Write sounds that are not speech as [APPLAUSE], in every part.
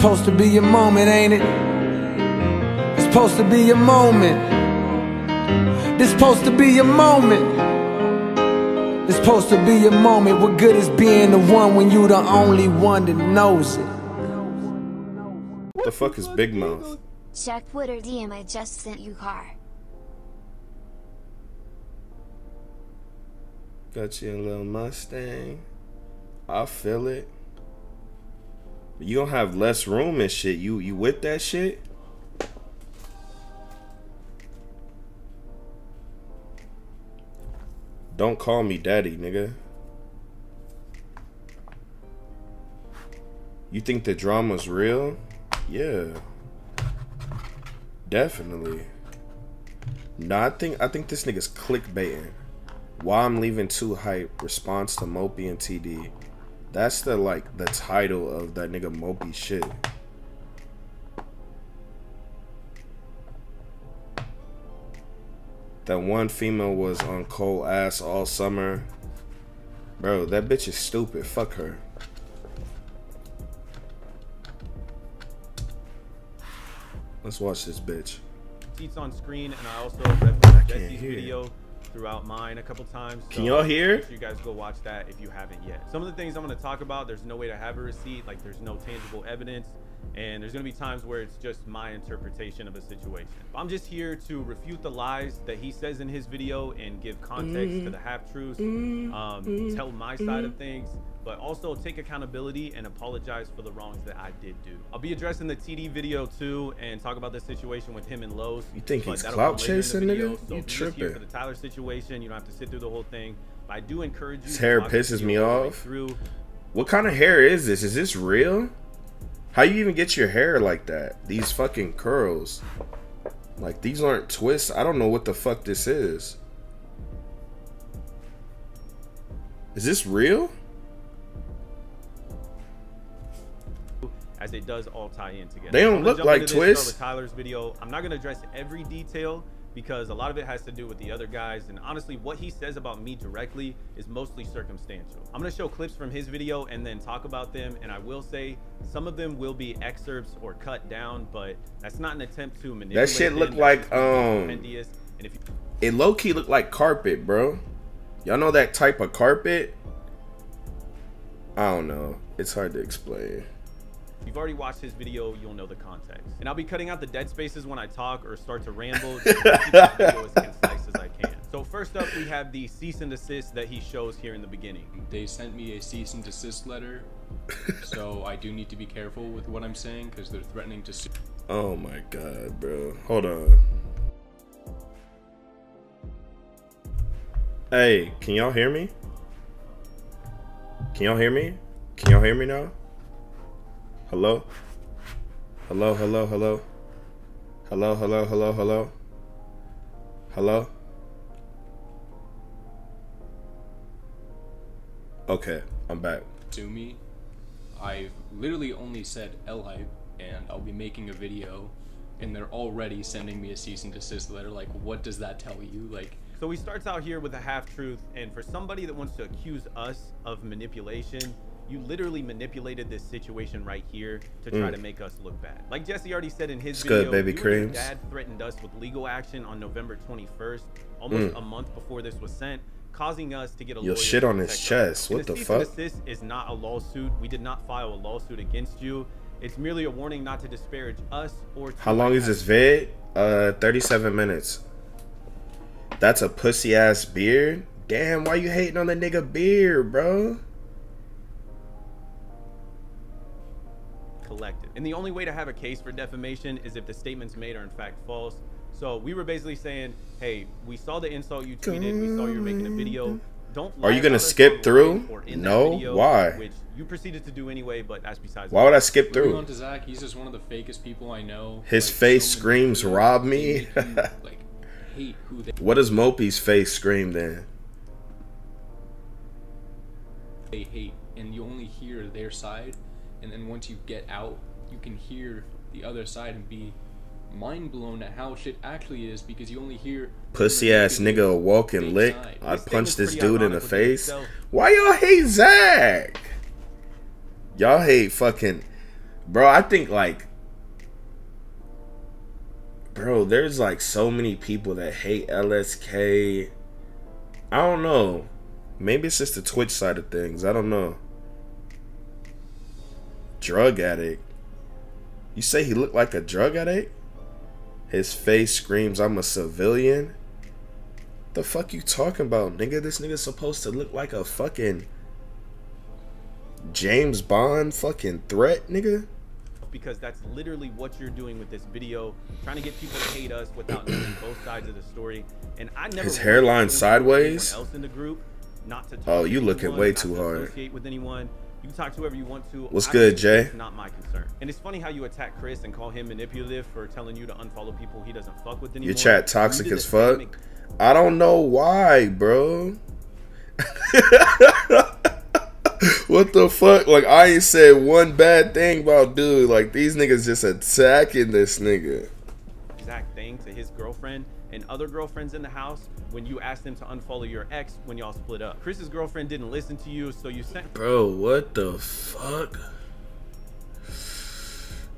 supposed to be your moment, ain't it? It's supposed to be your moment. This supposed to be your moment. It's supposed to be your moment. What good is being the one when you the only one that knows it? What the fuck is Big Mouth? Check Twitter DM I just sent you car. Got you a little Mustang. I feel it. You don't have less room and shit. You you with that shit? Don't call me daddy, nigga. You think the drama's real? Yeah. Definitely. No, I think I think this nigga's clickbaiting. Why I'm leaving 2Hype. Response to Mopi and TD. That's the like the title of that nigga Mopi shit. That one female was on cold ass all summer. Bro, that bitch is stupid. Fuck her. Let's watch this bitch. Seats on screen, and I also referenced Jesse's video throughout mine a couple times. Can y'all hear? Sure you guys go watch that if you haven't yet. Some of the things I'm going to talk about, there's no way to have a receipt, like there's no tangible evidence, and there's going to be times where it's just my interpretation of a situation. I'm just here to refute the lies that he says in his video and give context to the half truths, um, tell my side of things, but also take accountability and apologize for the wrongs that I did do. I'll be addressing the TD video too and talk about the situation with him and Los. You think he's clout come later in the chasing, video, nigga? So You if you're just here tripping. For the Tyler situation, you don't have to sit through the whole thing. But I do encourage you. His hair pisses me video all the way off. Through. What kind of hair is this? Is this real? How you even get your hair like that? These fucking curls. Like these aren't twists. I don't know what the fuck this is. Is this real? As it does all tie in together. They don't look like Twist. Tyler's video. I'm not gonna address every detail because a lot of it has to do with the other guys, and honestly, what he says about me directly is mostly circumstantial. I'm gonna show clips from his video and then talk about them, and I will say some of them will be excerpts or cut down, but that's not an attempt to manipulate. That shit them. look like, um, And if you It low key look like carpet, bro. Y'all know that type of carpet? I don't know. It's hard to explain. If you've already watched his video, you'll know the context. And I'll be cutting out the dead spaces when I talk or start to ramble just to keep this video as concise as I can. So first up, we have the cease and desist that he shows here in the beginning. They sent me a cease and desist letter, [LAUGHS] so I do need to be careful with what I'm saying because they're threatening to sue. Oh my god, bro. Hold on. Hey, can y'all hear me? Can y'all hear me? Can y'all hear me now? Hello? Hello, hello, hello. Hello, hello, hello, hello. Hello? Okay, I'm back. To me. I've literally only said L hype, and I'll be making a video, and they're already sending me a cease and desist letter. Like, what does that tell you? Like, So he starts out here with a half truth, and for somebody that wants to accuse us of manipulation, you literally manipulated this situation right here to try to make us look bad. Like Jesse already said in his Mm. It's good, video, baby you and your dad threatened us with legal action on November 21st, almost a month before this was sent, causing us to get a Your shit on his chest. us. What the a cease and fuck? desist is not a lawsuit. We did not file a lawsuit against you. It's merely a warning not to disparage us or. How long is this vid? Uh, 37 minutes. That's a pussy ass beard? Damn, why you hating on the nigga beard, bro? Collected. And the only way to have a case for defamation is if the statements made are in fact false. So we were basically saying, hey, we saw the insult you tweeted, we saw you were making a video. Don't Are you gonna skip through? or in No? video, Why? Which you proceeded to do anyway, but that's besides. Why would I skip through? on to Zack, he's just one of the fakest people I know. His Like, face so screams, people, "Rob me." make [LAUGHS] like, hate who they, What does Mopi's face scream then? they hate, and you only hear their side, and then once you get out, you can hear the other side and be mind blown at how shit actually is because you only hear Pussy ass nigga walking lick. side. I'd This punch this dude in the face. Why y'all hate Zack? Y'all hate fucking Bro, I think like Bro, there's like so many people that hate LSK. I don't know. Maybe it's just the Twitch side of things. I don't know. Drug addict. You say he looked like a drug addict? His face screams, I'm a civilian. The fuck you talking about, nigga? This nigga's supposed to look like a fucking James Bond fucking threat, nigga. because that's literally what you're doing with this video, trying to get people to hate us without knowing [CLEARS THROAT] both sides of the story. And I never His hairline sideways? else in the group, not to oh, talk Oh, you looking anyone, way too to hard. with anyone. You can talk to whoever you want to. What's I good, Jay? It's not my concern. And it's funny how you attack Chris and call him manipulative for telling you to unfollow people he doesn't fuck with anymore. Your chat toxic did as fuck. I don't know why, bro. [LAUGHS] what the fuck? Like I ain't said one bad thing about dude. Like these niggas just attacking this nigga. exact thing to his girlfriend and other girlfriends in the house when you asked them to unfollow your ex when y'all split up. Chris's girlfriend didn't listen to you, so you sent Bro, what the fuck?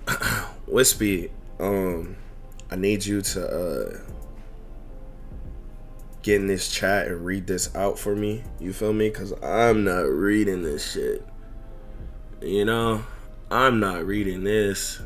[CLEARS THROAT] Wispy, um, I need you to uh get in this chat and read this out for me. You feel me? Cause I'm not reading this shit. You know, I'm not reading this.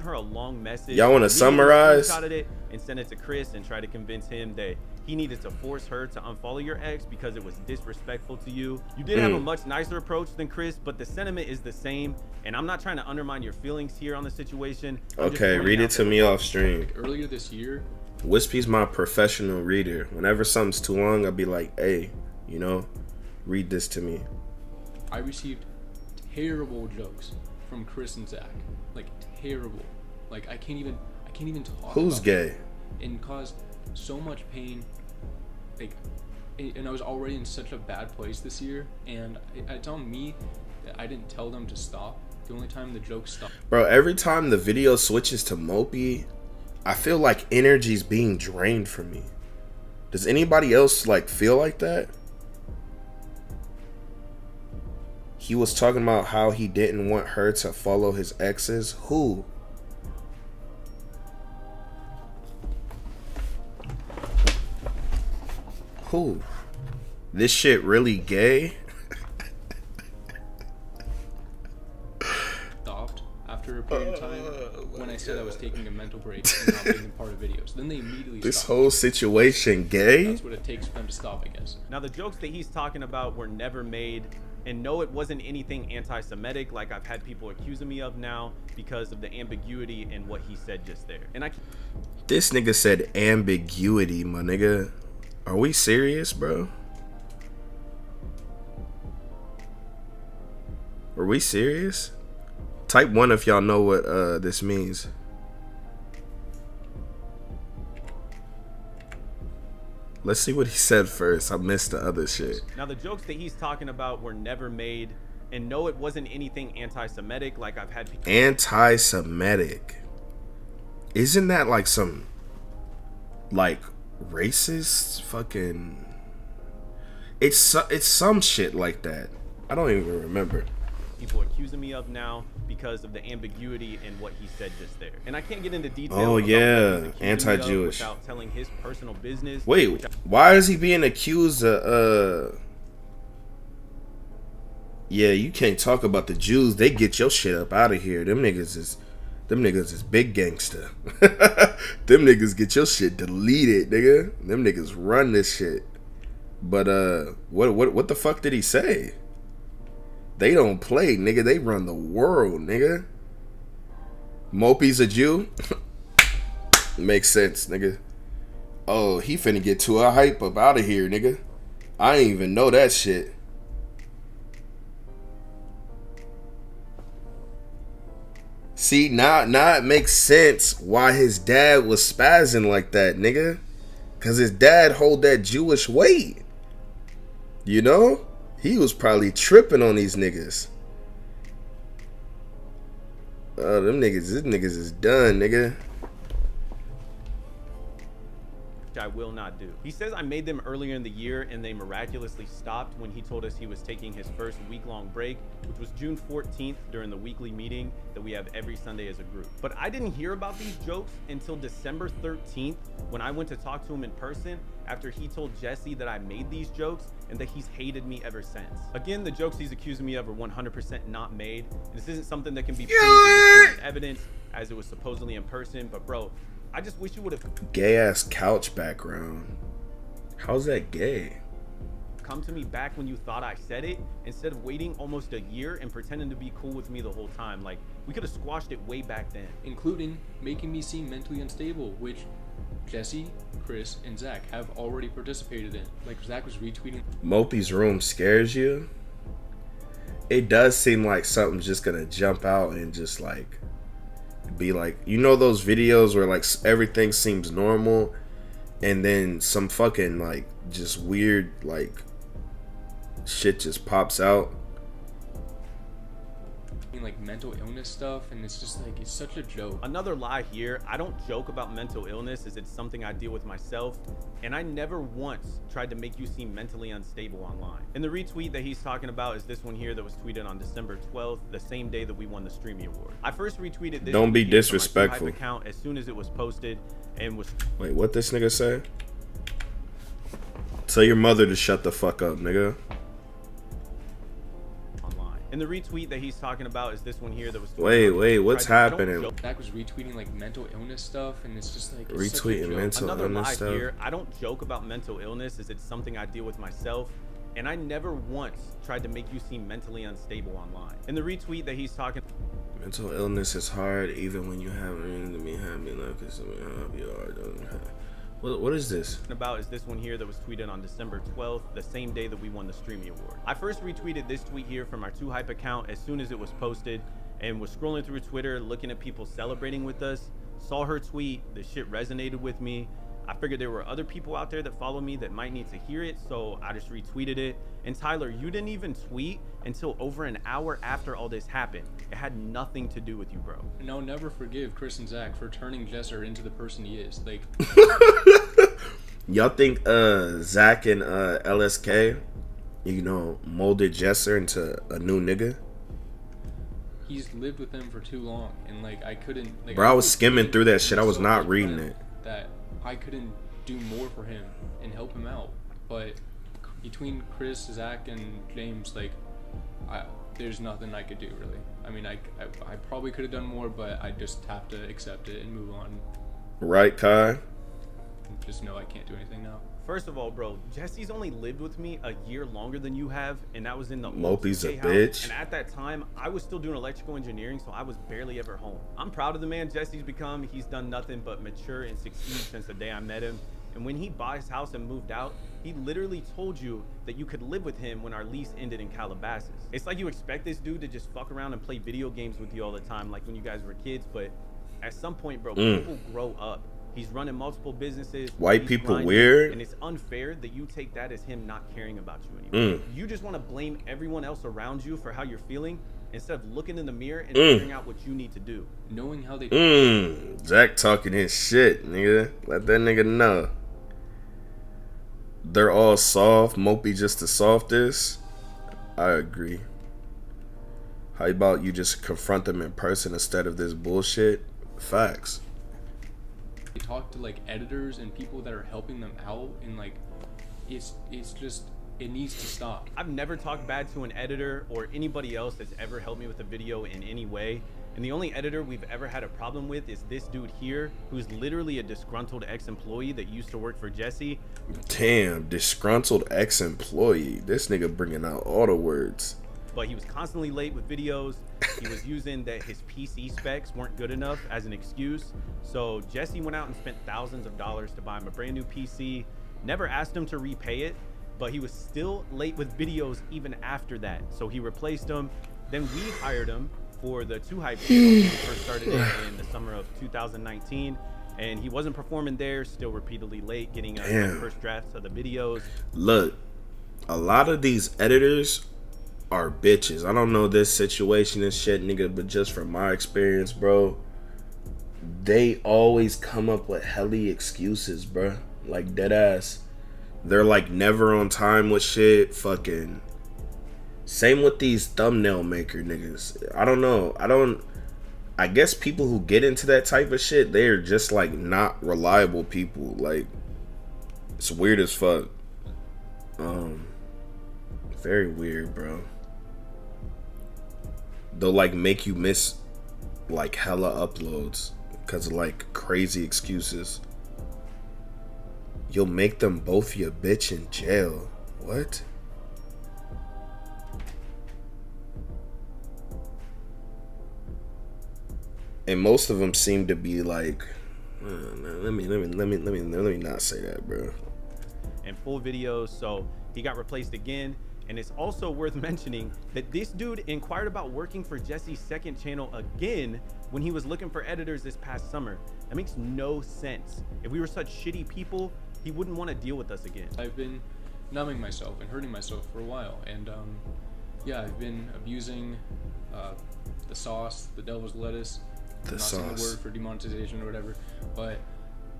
her a long message. Y'all wanna summarize? screenshotted it and sent it to Chris and tried to convince him that he needed to force her to unfollow your ex because it was disrespectful to you. You did have a Mm. much nicer approach than Chris, but the sentiment is the same. And I'm not trying to undermine your feelings here on the situation. I'm Okay, read it to me off stream. Earlier this year, Wispy's my professional reader. Whenever something's too long, I'll be like, hey, you know, read this to me. I received terrible jokes from Chris and Zack. Like terrible. Like I can't even I can't even talk. Who's about gay? it. And caused so much pain. Like, and I was already in such a bad place this year. And it- it's on me that I didn't tell them to stop. The only time the jokes stopped. Bro, every time the video switches to Mopi, I feel like energy's being drained from me. Does anybody else like feel like that? He was talking about how he didn't want her to follow his exes. Who? Who? This shit really gay? stopped after a period of uh, time when I said I was taking a mental break and not being a part of videos. Then they immediately This stopped. whole situation gay? That's what it takes for them to stop, I guess. Now, the jokes that he's talking about were never made. And no, it wasn't anything anti Semitic like I've had people accusing me of now because of the ambiguity in what he said just there. And I This nigga said ambiguity, my nigga. Are we serious, bro? Are we serious? Type one if y'all know what uh this means. Let's see what he [LAUGHS] said first. I missed the other shit. Now, the jokes that he's talking about were never made. And no, it wasn't anything anti Semitic like I've had people. Anti-Semitic. Isn't that like some like racist fucking it's it's some shit like that. I don't even remember. people are accusing me of now because of the ambiguity in what he said just there. And I can't get into detail. Oh, yeah, he's accusing me of anti-Jewish. Without telling his personal business. Wait, why is he being accused of uh Yeah, you can't talk about the Jews. They get your shit up out of here. Them niggas is them niggas is big gangster. [LAUGHS] them niggas get your shit deleted, nigga. Them niggas run this shit. But uh what what what the fuck did he say? They don't play, nigga. They run the world, nigga. Mopi's a Jew? [LAUGHS] Makes sense, nigga. Oh, he finna get to a hype up out of here, nigga. I ain't even know that shit. See, now now it makes sense why his dad was spazzing like that, nigga. Cause his dad hold that Jewish weight. You know? He was probably tripping on these niggas. Oh, them niggas, this niggas is done, nigga. I will not do. He says I made them earlier in the year and they miraculously stopped when he told us he was taking his first week-long break, which was June 14th during the weekly meeting that we have every Sunday as a group. But I didn't hear about these jokes until December 13th when I went to talk to him in person after he told Jesse that I made these jokes and that he's hated me ever since. Again, the jokes he's accusing me of are 100% not made. This isn't something that can be proved with evidence as it was supposedly in person, but bro, I just wish you would have Gay ass couch background. How's that gay? come to me back when you thought I said it instead of waiting almost a year and pretending to be cool with me the whole time. Like, we could have squashed it way back then. including making me seem mentally unstable, which Jesse, Chris, and Zack have already participated in. Like Zack was retweeting Mopi's room scares you. It does seem like something's just gonna jump out and just like be like, you know, those videos where like everything seems normal, and then some fucking like just weird like shit just pops out. Like mental illness stuff, and it's just like it's such a joke. Another lie here. I don't joke about mental illness as it's something I deal with myself, and I never once tried to make you seem mentally unstable online. And the retweet that he's talking about is this one here that was tweeted on December 12th, the same day that we won the Streamy Award. I first retweeted this Don't be tweet here from my disrespectful. Account as soon as it was posted and was Wait, what this nigga say? Tell your mother to shut the fuck up, nigga. Online. And the retweet that he's talking about is this one here that was tweeted Wait, wait, what's tried to- I don't happening? joke Zack was retweeting like mental illness stuff, and it's just like it's Retweeting mental Another illness lie stuff. here. I don't joke about mental illness as it's something I deal with myself. And I never once tried to make you seem mentally unstable online. And the retweet that he's talking Mental illness is hard even when you have reason to be happy. Like, cause something happy hard. doesn't have- What, what is this? about is this one here that was tweeted on December 12th, the same day that we won the Streamy Award. I first retweeted this tweet here from our Two Hype account as soon as it was posted and was scrolling through Twitter looking at people celebrating with us. Saw her tweet, the shit resonated with me. I figured there were other people out there that follow me that might need to hear it, so I just retweeted it. And Tyler, you didn't even tweet until over an hour after all this happened. It had nothing to do with you, bro. And I'll never forgive Chris and Zack for turning Jesser into the person he is. Like, [LAUGHS] Y'all think uh Zack and uh LSK, you know, molded Jesser into a new nigga? he's lived with them for too long, and like I couldn't. Like, Bro, I was feel skimming through that shit. I was so not reading it. That I couldn't do more for him and help him out, but between Chris, Zack, and James, like, I there's nothing I could do really. I mean, I, I, I probably could have done more, but I just have to accept it and move on. Right, Kai? Just know I can't do anything now. First of all, bro, Jesse's only lived with me a year longer than you have, and that was in the Mopi's a 2K house. bitch. And at that time, I was still doing electrical engineering, so I was barely ever home. I'm proud of the man Jesse's become. He's done nothing but mature and succeed since the day I met him. And when he bought his house and moved out, he literally told you that you could live with him when our lease ended in Calabasas. It's like you expect this dude to just fuck around and play video games with you all the time, like when you guys were kids, but at some point, bro, Mm. people grow up. He's running multiple businesses. White people grinding, weird? And it's unfair that you take that as him not caring about you anymore. Mm. You just want to blame everyone else around you for how you're feeling instead of looking in the mirror and Mm. figuring out what you need to do. Knowing how they Mmm. Zack talking his shit, nigga. Let that nigga know. They're all soft. Mopi just the softest. I agree. How about you just confront them in person instead of this bullshit? Facts. They talk to like editors and people that are helping them out, and like, it's it's just it needs to stop. I've never talked bad to an editor or anybody else that's ever helped me with a video in any way. And the only editor we've ever had a problem with is this dude here, who's literally a disgruntled ex-employee that used to work for Jesse. Damn, disgruntled ex-employee. This nigga bringing out all the words. But he was constantly late with videos. He was using that his PC specs weren't good enough as an excuse. So Jesse went out and spent thousands of dollars to buy him a brand new PC. Never asked him to repay it, but he was still late with videos even after that. So he replaced him. Then we hired him for the Two Hype when he [SIGHS] first started it in the summer of 2019. And he wasn't performing there, still repeatedly late, getting uh, first drafts of the videos. Look, a lot of these editors are bitches. I don't know this situation and shit, nigga, but just from my experience, bro, they always come up with helly excuses, bro. Like dead ass. They're like never on time with shit. Fucking. Same with these thumbnail maker niggas. I don't know. I don't. I guess people who get into that type of shit, they're just like not reliable people. Like, it's weird as fuck. Um, very weird, bro. They'll like make you miss like hella uploads because of like crazy excuses. You'll make them both your bitch in jail. What? And most of them seem to be like, uh, let me let me let me let me let me not say that, bro. and full videos. So he got replaced again. And it's also worth [LAUGHS] mentioning that this dude inquired about working for Jesse's second channel again when he was looking for editors this past summer. That makes no sense. If we were such shitty people, he wouldn't want to deal with us again. I've been numbing myself and hurting myself for a while, and um, yeah, I've been abusing uh, the sauce, the devil's lettuce. The I'm not saying the sauce. word for demonetization or whatever, but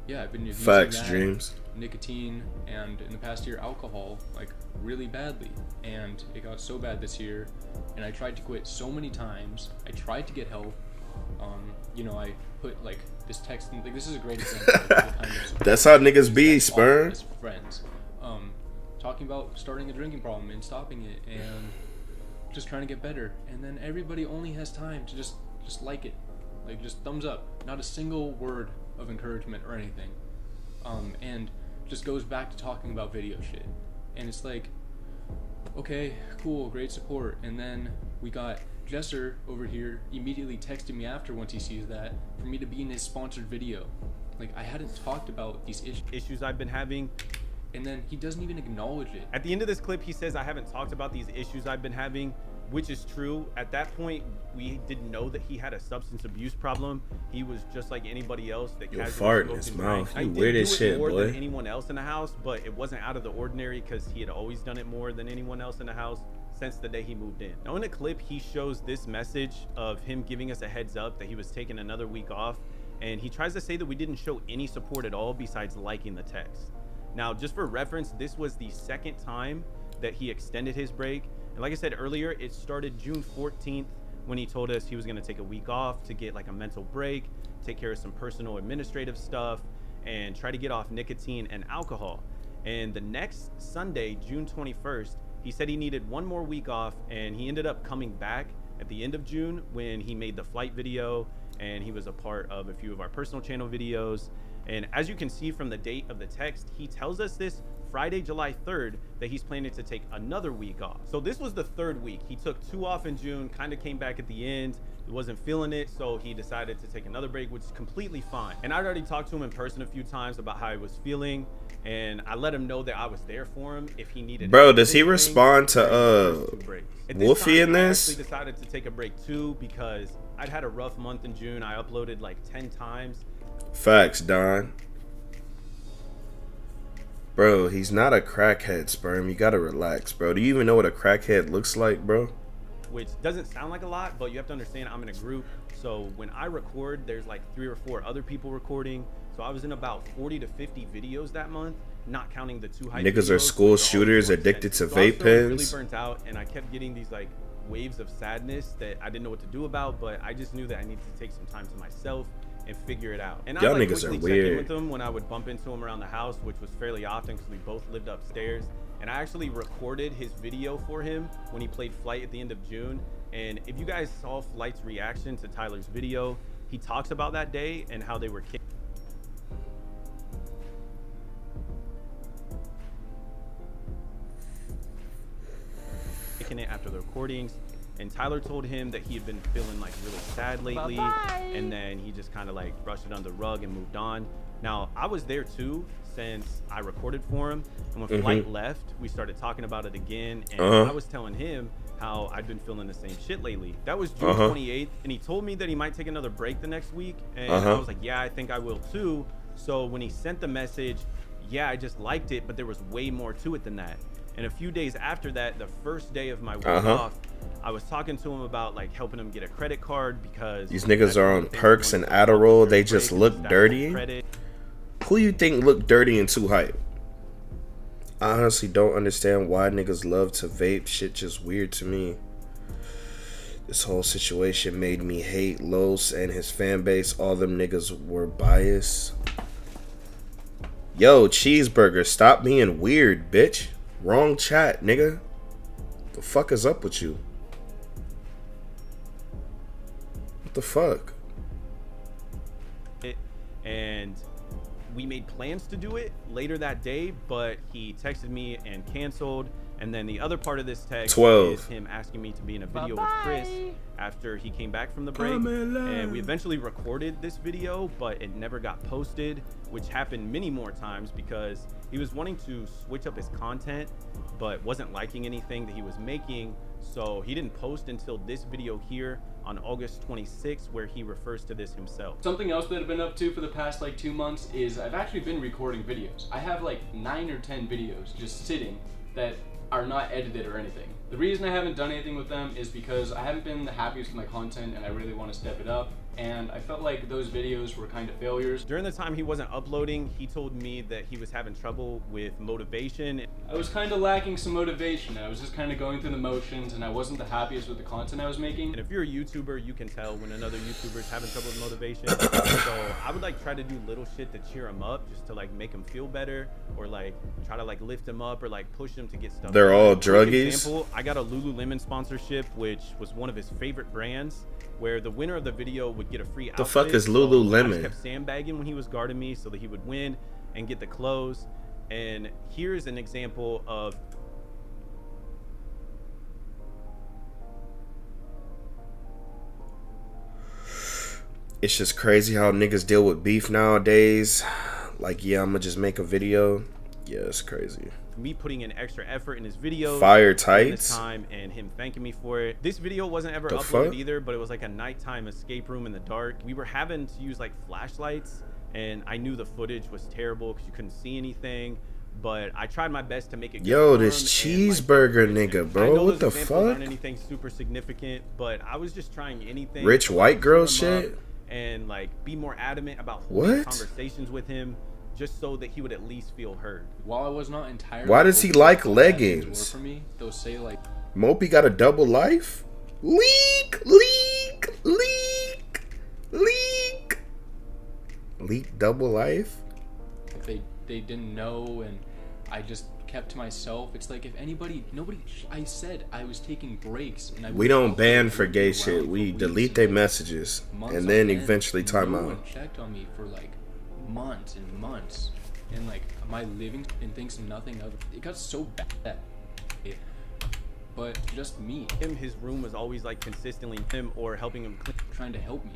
yeah, I've been abusing Facts, that, dreams. Nicotine, and in the past year, alcohol, like really badly. And it got so bad this year, and I tried to quit so many times. I tried to get help. Um, you know, I put like this text. Like this is a great example. [LAUGHS] That's how niggas be, sperm. friends. Um, talking about starting a drinking problem and stopping it, and just trying to get better. And then everybody only has time to just just like it, like just thumbs up. Not a single word of encouragement or anything. Um, and just goes back to talking about video shit. And it's like, okay, cool, great support. And then we got Jesser over here immediately texting me after once he sees that for me to be in his sponsored video. Like I hadn't talked about these issues, Issues I've been having. and then he doesn't even acknowledge it. At the end of this clip, he says, I haven't talked about these issues I've been having, which is true. At that point, we didn't know that he had a substance abuse problem. He was just like anybody else that Yo, casually fart in his mouth. I You weird as it shit, more boy. than anyone else in the house, but it wasn't out of the ordinary because he had always done it more than anyone else in the house since the day he moved in. Now in the clip, he shows this message of him giving us a heads up that he was taking another week off, and he tries to say that we didn't show any support at all besides liking the text. Now, just for reference, this was the second time that he extended his break. And like I said earlier, it started June 14th when he told us he was going to take a week off to get like a mental break, take care of some personal administrative stuff, and try to get off nicotine and alcohol. And the next Sunday, June 21st, he said he needed one more week off, and he ended up coming back at the end of June when he made the flight video and he was a part of a few of our personal channel videos. And as you can see from the date of the text, he tells us this Friday, July 3rd, that he's planning to take another week off. So this was the third week. He took two off in June, kind of came back at the end. He wasn't feeling it, so he decided to take another break, which is completely fine. And I'd already talked to him in person a few times about how he was feeling, and I let him know that I was there for him if he needed. Bro, does he respond to, uh, first two breaks. At Wolfie time, in I this? actually decided to take a break too because I'd had a rough month in June. I uploaded like 10 times. Facts, Don. Bro, he's not a crackhead, sperm. You gotta relax, bro. Do you even know what a crackhead looks like, bro? which doesn't sound like a lot, but you have to understand I'm in a group. So when I record, there's like three or four other people recording. So I was in about 40 to 50 videos that month, not counting the two hype Niggas are school shooters addicted to So vape pens. Really burnt out, and I kept getting these like waves of sadness that I didn't know what to do about. But I just knew that I needed to take some time to myself and figure it out. And Y'all I like, niggas are quickly check in weird. with him when I would bump into him around the house, which was fairly often because we both lived upstairs. And I actually recorded his video for him when he played Flight at the end of June. And if you guys saw Flight's reaction to Tyler's video, he talks about that day and how they were kicked. Kicking it after the recordings, and Tyler told him that he had been feeling like really sad lately, and then he just kind of like brushed it under the rug and moved on. Now I was there too since I recorded for him, and when Flight left, we started talking about it again, and Uh-huh. I was telling him how I'd been feeling the same shit lately. That was June Uh-huh. 28th, and he told me that he might take another break the next week, and I Uh-huh. was like, yeah, I think I will too. So when he sent the message, yeah, I just liked it, but there was way more to it than that. And a few days after that, the first day of my week Uh-huh. off, I was talking to him about like helping him get a credit card because These niggas are on perks and wanted to talk Adderall, they just look dirty? Who you think look dirty and 2Hype? I honestly don't understand why niggas love to vape. Shit just weird to me. This whole situation made me hate Los and his fan base. All them niggas were biased. Yo, cheeseburger, stop being weird, bitch. Wrong chat, nigga. The fuck is up with you? What the fuck? and we made plans to do it later that day but he texted me and canceled and then the other part of this text 12. is him asking me to be in a video with chris after he came back from the break and we eventually recorded this video but it never got posted which happened many more times because he was wanting to switch up his content but wasn't liking anything that he was making so he didn't post until this video here on August 26th, where he refers to this himself. Something else that I've been up to for the past like two months is I've actually been recording videos. I have like nine or ten videos just sitting that are not edited or anything. The reason I haven't done anything with them is because I haven't been the happiest with my content and I really want to step it up. And I felt like those videos were kind of failures. During the time he wasn't uploading, he told me that he was having trouble with motivation. I was kind of lacking some motivation. I was just kind of going through the motions and I wasn't the happiest with the content I was making. And if you're a YouTuber, you can tell when another YouTuber is having trouble with motivation. [COUGHS] so I would like try to do little shit to cheer him up, just to like make him feel better, or like try to like lift him up, or like push him to get stuff. They're done. all Quick druggies? Example, I got a Lululemon sponsorship, which was one of his favorite brands. Where the winner of the video would get a free The fuck is So Lululemon? just kept sandbagging when he was guarding me so that he would win and get the clothes. And here's an example of It's just crazy how niggas deal with beef nowadays. Like, yeah, I'm gonna just make a video. Yeah, it's crazy. Me putting in extra effort in his video Fire this tights. time and him thanking me for it this video wasn't ever The uploaded fuck? either but it was like a nighttime escape room in the dark we were having to use like flashlights and i knew the footage was terrible because you couldn't see anything but i tried my best to make it Yo, this and, like, cheeseburger nigga, I bro. know What the examples aren't fuck? anything super significant but i was just trying anything Rich white girl shit? and like be more adamant about What? conversations with him just so that he would at least feel heard While I was not entirely Why does he like to what bad things leggings? For me, they'll say like Mopi got a double life? Leak, leak, leak, leak. Leak double life? like they they didn't know and I just kept to myself. It's like if anybody nobody I said I was taking breaks and I We don't ban for gay shit. We delete their messages and then eventually time no out. checked on me for like months and months and like my living and thinks nothing of it. It got so bad. But just me him his room was always like consistently him or helping him clean trying to help me.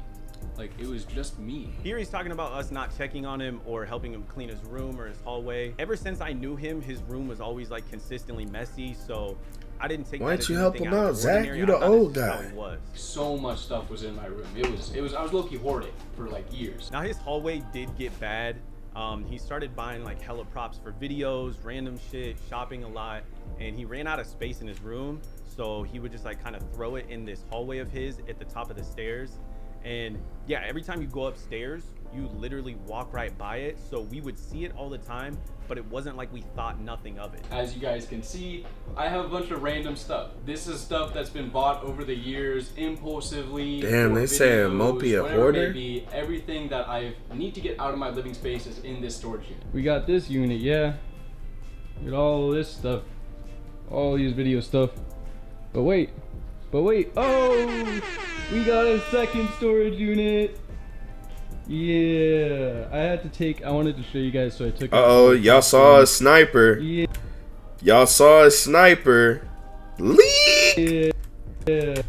Like it was just me. Here he's talking about us not checking on him or helping him clean his room or his hallway. Ever since I knew him, his room was always like consistently messy, so I didn't take. Why that don't you help him out of out, the Zack? You I the old this is how guy. was. So much stuff was in my room. It was it was I was low key hoarding for like years. Now his hallway did get bad. Um, he started buying like hella props for videos, random shit, shopping a lot, and he ran out of space in his room. So he would just like kind of throw it in this hallway of his at the top of the stairs. And yeah, every time you go upstairs, you literally walk right by it. So we would see it all the time, but it wasn't like we thought nothing of it. As you guys can see, I have a bunch of random stuff. This is stuff that's been bought over the years impulsively. Damn, they saying videos, Mopi a whatever it may hoarder? be. Everything that I need to get out of my living space is in this storage unit. We got this unit, yeah. We got all this stuff. All these video stuff. But wait. But wait. Oh! We got a second storage unit. Yeah. I had to take I wanted to show you guys so I took Uh oh, y'all saw a sniper. Yeah. Y'all saw a sniper. Leak! Yeah.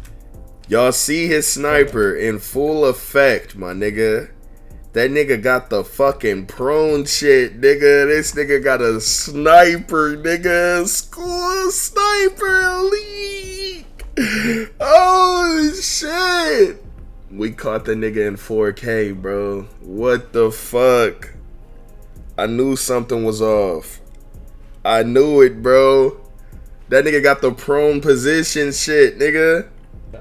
Y'all see his sniper in full effect, my nigga. That nigga got the fucking prone shit, nigga. This nigga got a sniper, nigga. School sniper leak. [LAUGHS] Oh shit. We caught the nigga in 4K, bro. What the fuck? I knew something was off. I knew it, bro. That nigga got the prone position shit, nigga.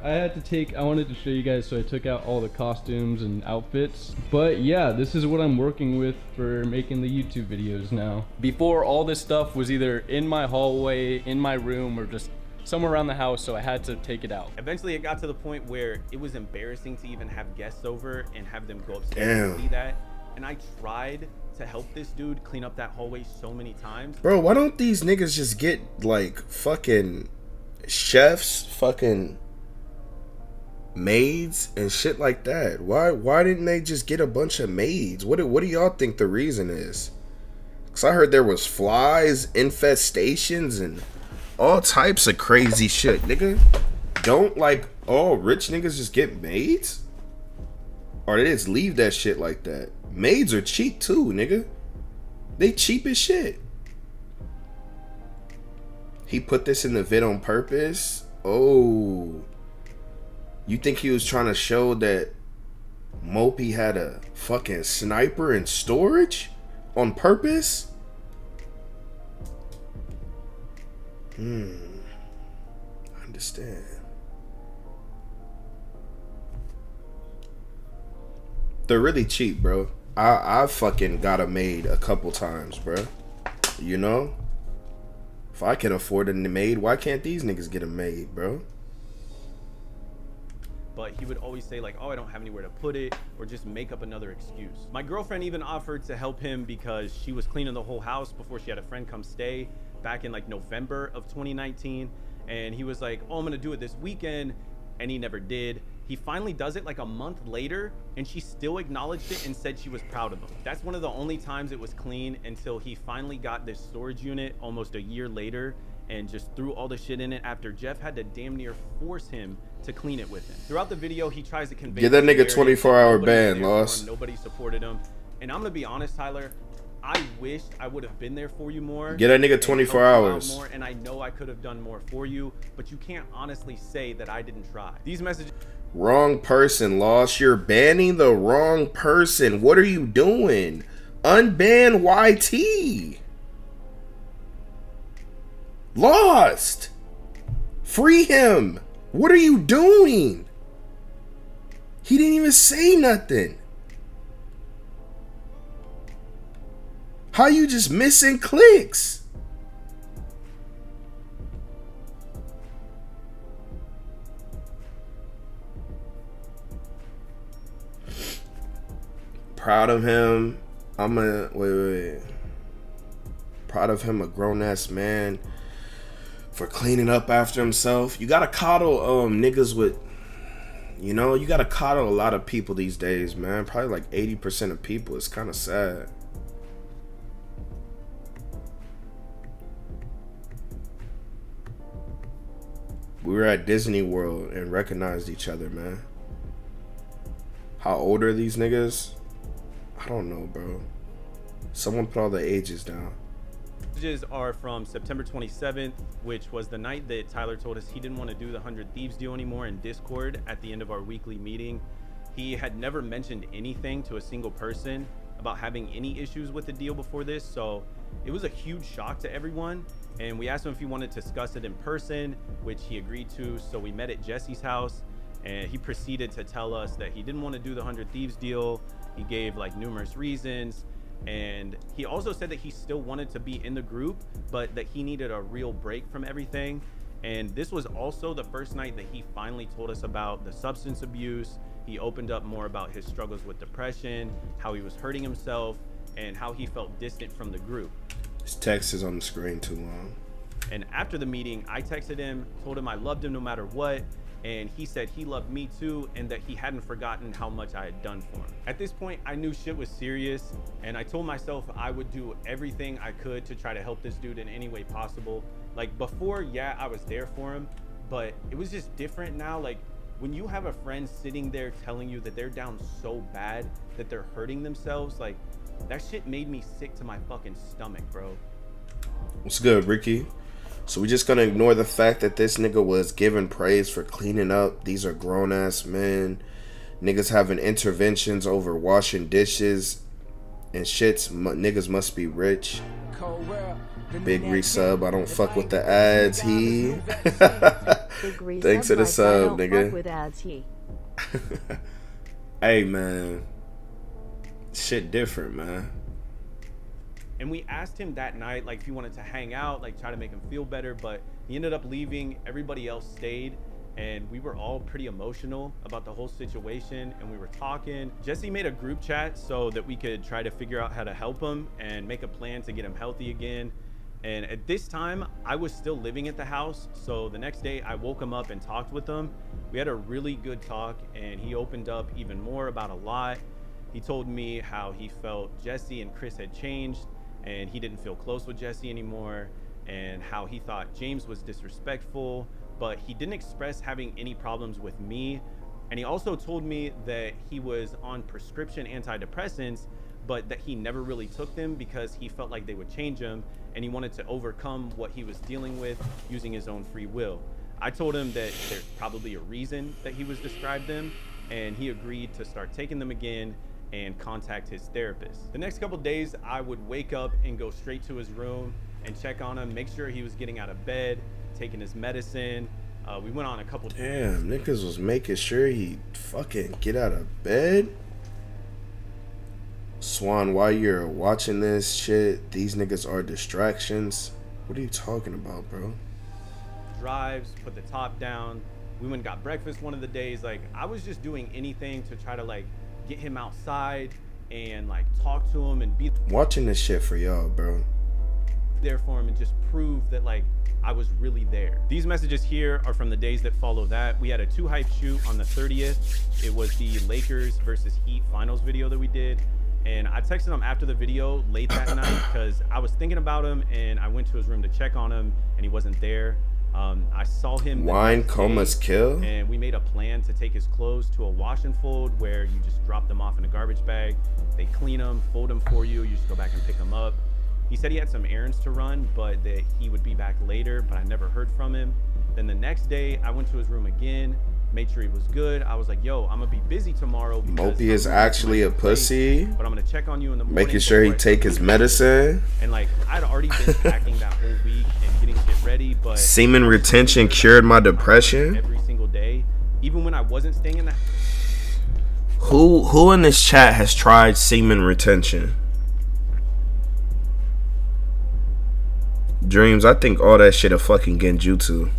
I had to take, I wanted to show you guys, so I took out all the costumes and outfits. But yeah, this is what I'm working with for making the YouTube videos now. Before, all this stuff was either in my hallway, in my room, or just somewhere around the house, so I had to take it out. Eventually, it got to the point where it was embarrassing to even have guests over and have them go upstairs and see that. And I tried to help this dude clean up that hallway so many times. Bro, why don't these niggas just get like fucking chefs, fucking maids and shit like that? Why why didn't they just get a bunch of maids? What do, what do y'all think the reason is? Cuz I heard there was flies, infestations and all types of crazy shit, nigga. Don't like all rich niggas just get maids? Or they just leave that shit like that? Maids are cheap too, nigga. They cheap as shit. He put this in the vid on purpose. Oh. You think he was trying to show that Mopi had a fucking sniper in storage on purpose? Hmm. I understand. They're really cheap, bro. I I fucking got a maid a couple times, bro. You know? If I can afford a maid, why can't these niggas get a maid, bro? but he would always say like oh i don't have anywhere to put it or just make up another excuse my girlfriend even offered to help him because she was cleaning the whole house before she had a friend come stay back in like november of 2019 and he was like oh i'm gonna do it this weekend and he never did he finally does it like a month later and she still acknowledged it and said she was proud of him that's one of the only times it was clean until he finally got this storage unit almost a year later and just threw all the shit in it after Jeff had to damn near force him to clean it with him. Throughout the video, he tries to convey Get that nigga 24 hour ban, there for him, Loss. Nobody supported him. And I'm gonna be honest, Tyler. I wished I would have been there for you more. Get that nigga 24 helped you out hours. More, and I know I could have done more for you, but you can't honestly say that I didn't try. These messages Wrong person, Lost. You're banning the wrong person. What are you doing? Unban YT. Lost. Free him. What are you doing? He didn't even say nothing. How you just missing clicks? Proud of him. I'm a wait, wait, wait. Proud of him, a grown ass man for cleaning up after himself. You gotta coddle um niggas with you know, you gotta coddle a lot of people these days, man. Probably like 80% of people. It's kinda sad. We were at Disney World and recognized each other, man. How old are these niggas? I don't know, bro. Someone put all the ages down. messages are from September 27th, which was the night that Tyler told us he didn't want to do the 100 Thieves deal anymore in Discord at the end of our weekly meeting. He had never mentioned anything to a single person about having any issues with the deal before this, so it was a huge shock to everyone. And we asked him if he wanted to discuss it in person, which he agreed to. So we met at Jesse's house, and he proceeded to tell us that he didn't want to do the 100 Thieves deal. He gave like numerous reasons. And he also said that he still wanted to be in the group, but that he needed a real break from everything. And this was also the first night that he finally told us about the substance abuse. He opened up more about his struggles with depression, how he was hurting himself, and how he felt distant from the group. His text is on the screen too long. And after the meeting, I texted him, told him I loved him no matter what. And he said he loved me too, and that he hadn't forgotten how much I had done for him. At this point, I knew shit was serious, and I told myself I would do everything I could to try to help this dude in any way possible. Like before, yeah, I was there for him, but it was just different now. Like when you have a friend sitting there telling you that they're down so bad that they're hurting themselves, like that shit made me sick to my fucking stomach, bro. What's good, Ricky? So we just gonna ignore the fact that this nigga was given praise for cleaning up. These are grown ass men. Niggas having interventions over washing dishes and shits. M- niggas must be rich. Cold world, Big resub. I don't fuck with the ads. He. [LAUGHS] Thanks for the sub, like, I don't nigga. With ads, he. [LAUGHS] hey man, shit different, man. And we asked him that night, like, if he wanted to hang out, like, try to make him feel better, but he ended up leaving. Everybody else stayed, and we were all pretty emotional about the whole situation. And we were talking. Jesse made a group chat so that we could try to figure out how to help him and make a plan to get him healthy again. And at this time, I was still living at the house. So the next day, I woke him up and talked with him. We had a really good talk, and he opened up even more about a lot. He told me how he felt Jesse and Chris had changed and he didn't feel close with Jesse anymore, and how he thought James was disrespectful, but he didn't express having any problems with me. And he also told me that he was on prescription antidepressants, but that he never really took them because he felt like they would change him and he wanted to overcome what he was dealing with using his own free will. I told him that there's probably a reason that he was described them, and he agreed to start taking them again and contact his therapist. The next couple days, I would wake up and go straight to his room and check on him, make sure he was getting out of bed, taking his medicine. Uh, we went on a couple. Damn, niggas was making sure he fucking get out of bed. Swan, while you're watching this shit, these niggas are distractions. What are you talking about, bro? drives, put the top down. We went and got breakfast one of the days. Like I was just doing anything to try to like get him outside and like talk to him and be Watching this shit for y'all, bro. there for him and just prove that like I was really there. These messages here are from the days that follow that. We had a 2Hype shoot on the 30th. It was the Lakers versus Heat finals video that we did. And I texted him after the video late that night [COUGHS] because I was thinking about him and I went to his room to check on him and he wasn't there. Um, I saw him. Wine comas kill? And we made a plan to take his clothes to a wash and fold where you just drop them off in a garbage bag. They clean them, fold them for you. You just go back and pick them up. He said he had some errands to run, but that he would be back later, but I never heard from him. Then the next day, I went to his room again, made sure he was good. I was like, yo, I'm gonna be busy tomorrow. Mopi is actually a place, pussy. But I'm gonna check on you in the morning. Making sure he take his medicine. And like, I'd already been [LAUGHS] packing that whole week and getting shit ready, but Semen retention cured my depression. every single day, even when I wasn't staying in the Who who in this chat has tried semen retention? Dreams, I think all that shit a fucking genjutsu.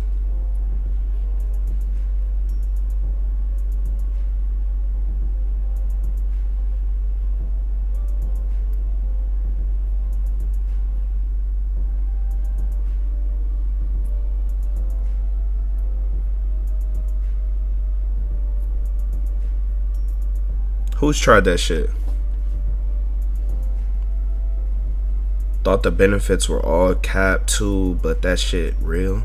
Who's tried that shit? Thought the benefits were all capped too, but that shit real.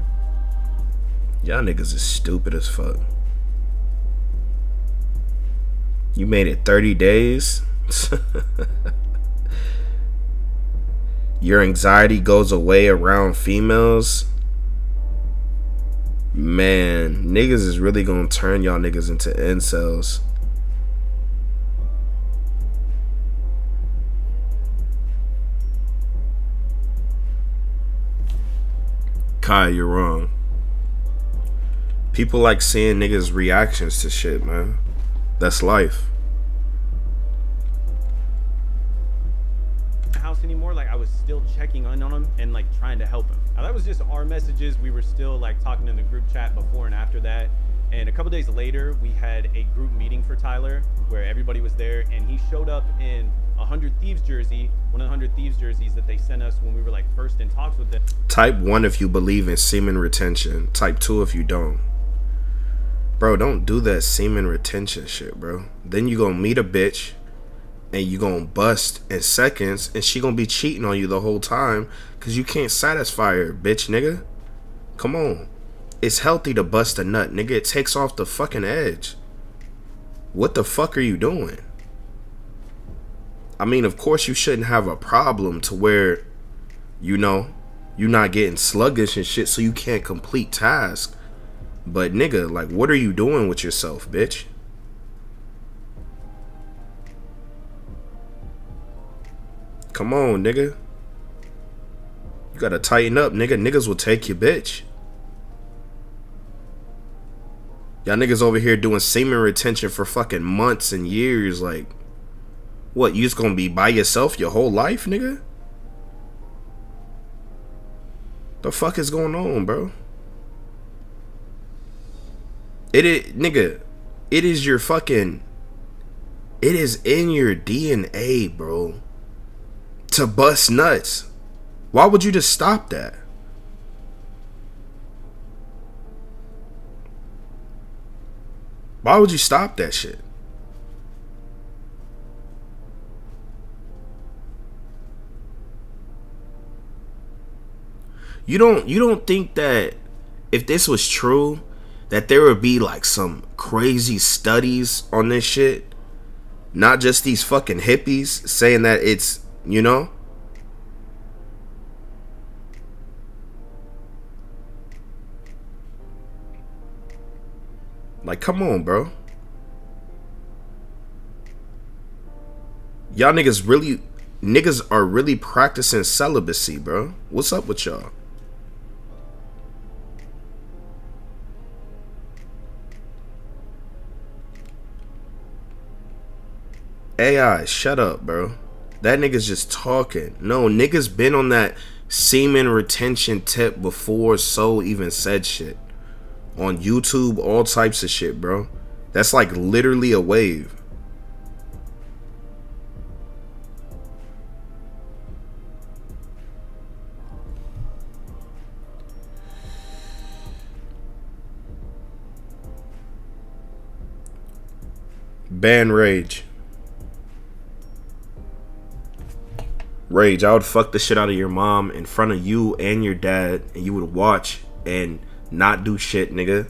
Y'all niggas is stupid as fuck. You made it 30 days? [LAUGHS] Your anxiety goes away around females? Man, niggas is really gonna turn y'all niggas into incels. Kai, you're wrong. People like seeing niggas' reactions to shit, man. That's life. house anymore. Like I was still checking in on him and like trying to help him. Now that was just our messages. We were still like talking in the group chat before and after that. And a couple days later, we had a group meeting for Tyler where everybody was there, and he showed up in a Hundred Thieves jersey, one of the Hundred Thieves jerseys that they sent us when we were like first in talks with them. Type 1 if you believe in semen retention. Type 2 if you don't. Bro, don't do that semen retention shit, bro. Then you gonna meet a bitch and you gonna bust in seconds and she gonna be cheating on you the whole time because you can't satisfy her, bitch, nigga. Come on. It's healthy to bust a nut, nigga. It takes off the fucking edge. What the fuck are you doing? I mean, of course you shouldn't have a problem to where, you know, you're not getting sluggish and shit so you can't complete tasks. But nigga, like what are you doing with yourself, bitch? Come on, nigga. You You gotta tighten up, nigga. Niggas will take your bitch. Y'all niggas over here doing semen retention for fucking months and years. Like, what? You just gonna be by yourself your whole life, nigga? The fuck is going on, bro? It is, nigga. It is your fucking. It is in your DNA, bro. To bust nuts. Why would you just stop that? Why would you stop that shit? You don't you don't think that if this was true that there would be like some crazy studies on this shit? Not just these fucking hippies saying that it's, you know? Like, come on, bro. Y'all niggas really, niggas are really practicing celibacy, bro. What's up with y'all? AI, shut up, bro. That nigga's just talking. No, niggas been on that semen retention tip before so even said shit on YouTube, all types of shit, bro. That's like literally a wave. Ban Rage. Rage, I would fuck the shit out of your mom in front of you and your dad, and you would watch and not do shit, nigga.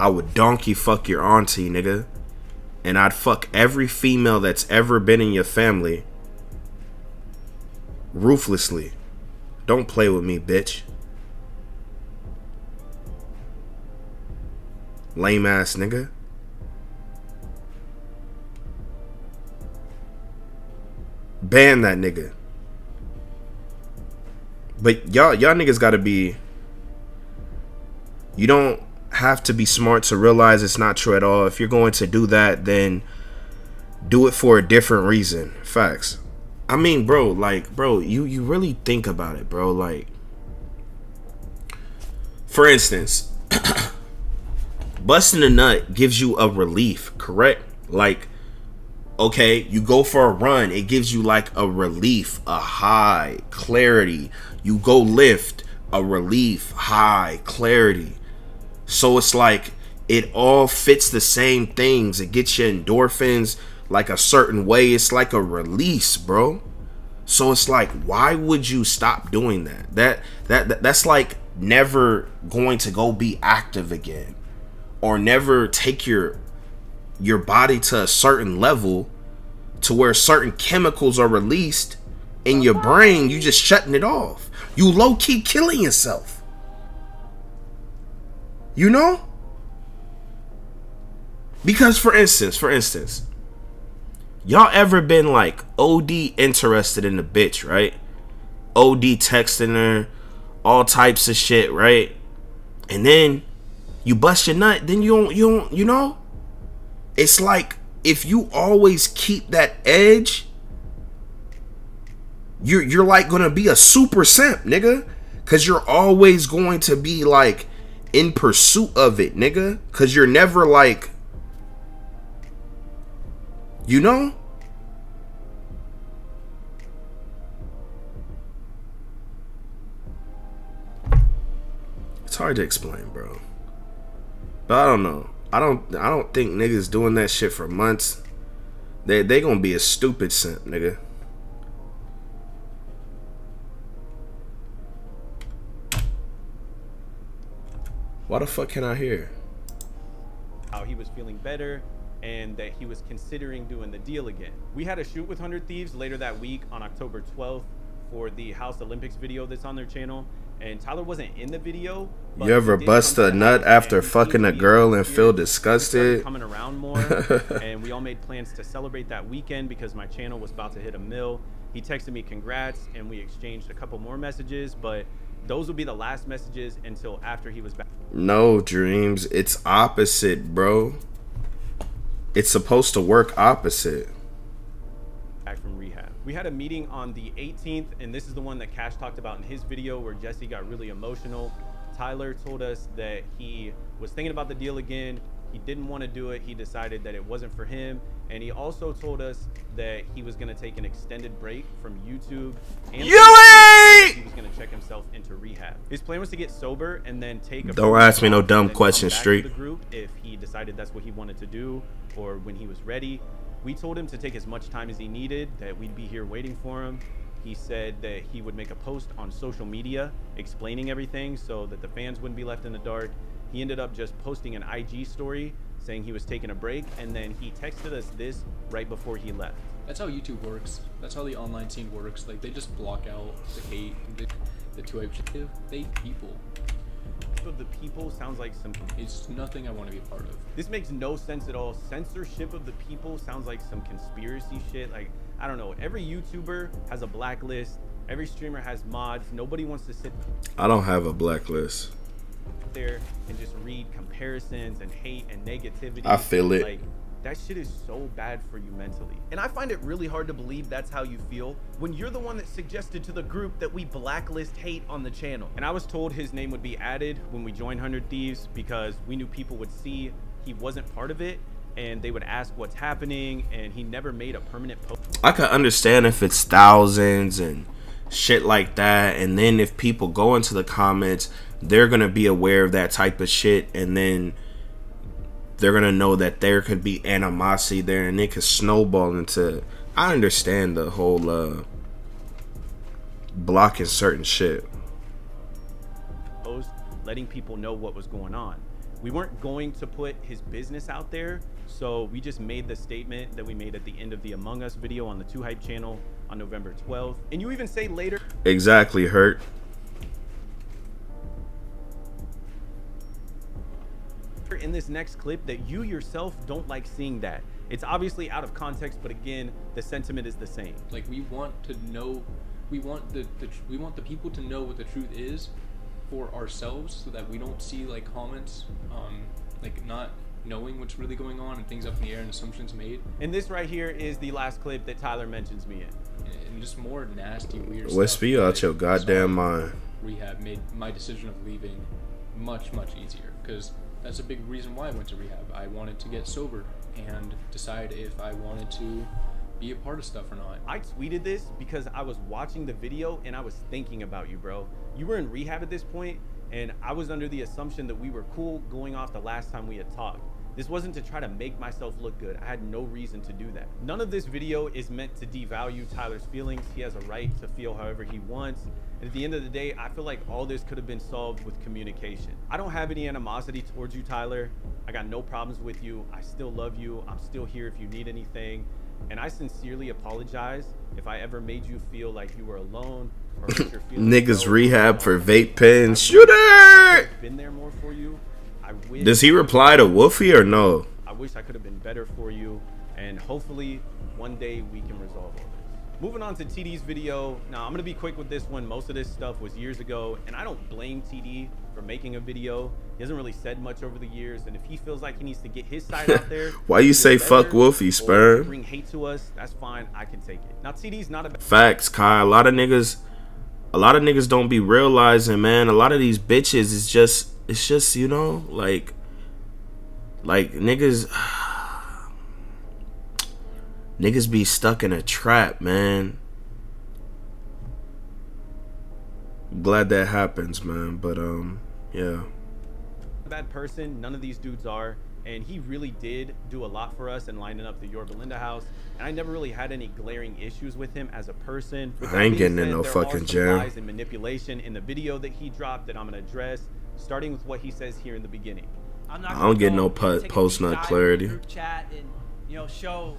I would donkey fuck your auntie, nigga. And I'd fuck every female that's ever been in your family. Ruthlessly. Don't play with me, bitch. Lame ass nigga. Ban that nigga. But y'all y'all niggas gotta be you don't have to be smart to realize it's not true at all. If you're going to do that, then do it for a different reason. Facts. I mean, bro, like, bro, you you really think about it, bro. Like, for instance, [COUGHS] busting a nut gives you a relief, correct? Like, okay, you go for a run, it gives you like a relief, a high, clarity. You go lift, a relief, high, clarity. So it's like it all fits the same things. It gets you endorphins like a certain way. It's like a release, bro. So it's like, why would you stop doing that? That that, that that's like never going to go be active again, or never take your your body to a certain level to where certain chemicals are released in your brain. You just shutting it off. You low key killing yourself. You know? Because for instance, for instance, y'all ever been like OD interested in the bitch, right? OD texting her, all types of shit, right? And then you bust your nut, then you don't you don't you know? It's like if you always keep that edge, you're you're like gonna be a super simp, nigga. Cause you're always going to be like in pursuit of it, nigga. Cause you're never like, you know? It's hard to explain, bro. But I don't know. I don't I don't think niggas doing that shit for months. They they gonna be a stupid simp, nigga. Why the fuck can I hear? How he was feeling better and that he was considering doing the deal again. We had a shoot with 100 Thieves later that week on October 12th for the House Olympics video that's on their channel. And Tyler wasn't in the video. You ever bust a nut after fucking a girl and feel disgusted? Coming around [LAUGHS] more, and we all made plans to celebrate that weekend because my channel was about to hit a mill. He texted me congrats, and we exchanged a couple more messages, but those would be the last messages until after he was back. No, Dreams. It's opposite, bro. It's supposed to work opposite. back from rehab. We had a meeting on the 18th, and this is the one that Cash talked about in his video where Jesse got really emotional. Tyler told us that he was thinking about the deal again. He didn't want to do it. He decided that it wasn't for him. And he also told us that he was going to take an extended break from YouTube. And Yui! he was going to check himself into rehab. His plan was to get sober and then take a Don't ask me no dumb questions, Street. the group if he decided that's what he wanted to do or when he was ready. We told him to take as much time as he needed, that we'd be here waiting for him. He said that he would make a post on social media explaining everything so that the fans wouldn't be left in the dark. He ended up just posting an IG story saying he was taking a break, and then he texted us this right before he left. That's how YouTube works. That's how the online scene works. Like they just block out the hate, the, the 2Hype. They hate people. Of the people sounds like some. It's nothing I want to be a part of. This makes no sense at all. Censorship of the people sounds like some conspiracy shit. Like, I don't know. Every YouTuber has a blacklist. Every streamer has mods. Nobody wants to sit I don't have a blacklist. there and just read comparisons and hate and negativity. I feel it. Like, that shit is so bad for you mentally. And I find it really hard to believe that's how you feel when you're the one that suggested to the group that we blacklist hate on the channel. And I was told his name would be added when we joined 100 Thieves because we knew people would see he wasn't part of it and they would ask what's happening and he never made a permanent post. I could understand if it's thousands and shit like that, and then if people go into the comments, they're gonna be aware of that type of shit, and then they're gonna know that there could be animosity there, and it could snowball into. I understand the whole uh blocking certain shit. letting people know what was going on. We weren't going to put his business out there, so we just made the statement that we made at the end of the Among Us video on the 2Hype channel on November 12th. And you even say later Exactly, hurt. In this next clip that you yourself don't like seeing that. It's obviously out of context, but again, the sentiment is the same. Like we want to know, we want the, the tr- we want the people to know what the truth is for ourselves, so that we don't see like comments, um, like not knowing what's really going on and things up in the air and assumptions made, And this right here is the last clip that Tyler mentions me in. and- and just more nasty, weird. Let's stuff be out your I goddamn saw mind. Rehab made my decision of leaving much much easier because that's a big reason why I went to rehab. I wanted to get sober and decide if I wanted to be a part of stuff or not. I tweeted this because I was watching the video and I was thinking about you, bro. You were in rehab at this point, and I was under the assumption that we were cool going off the last time we had talked. This wasn't to try to make myself look good. I had no reason to do that. None of this video is meant to devalue Tyler's feelings. He has a right to feel however he wants. And at the end of the day, I feel like all this could have been solved with communication. I don't have any animosity towards you, Tyler. I got no problems with you. I still love you. I'm still here if you need anything. And I sincerely apologize if I ever made you feel like you were alone or hurt your [COUGHS] feelings. Niggas rehab for vape pens. I Shooter! been there more for you. I wish Does he reply to Wolfie or no? I wish I could have been better for you, and hopefully one day we can resolve all this. Moving on to TD's video. Now I'm gonna be quick with this one. Most of this stuff was years ago, and I don't blame TD for making a video. He hasn't really said much over the years, and if he feels like he needs to get his side out there, [LAUGHS] Why you say fuck Wolfie, sperm? Bring hate to us. That's fine. I can take it. Now TD's not a Facts, Kai. A lot of niggas, a lot of niggas don't be realizing, man. A lot of these bitches is just, it's just, you know, like, like niggas, [SIGHS] niggas be stuck in a trap, man. Glad that happens, man. But um, yeah. bad person. None of these dudes are. And he really did do a lot for us in lining up the Yorba Linda house. And I never really had any glaring issues with him as a person. I ain't getting in no fucking are some jam. Lies and manipulation in the video that he dropped that I'm gonna address, starting with what he says here in the beginning. I'm not I don't get no and pu- take a post deep nut clarity. Group chat and you know show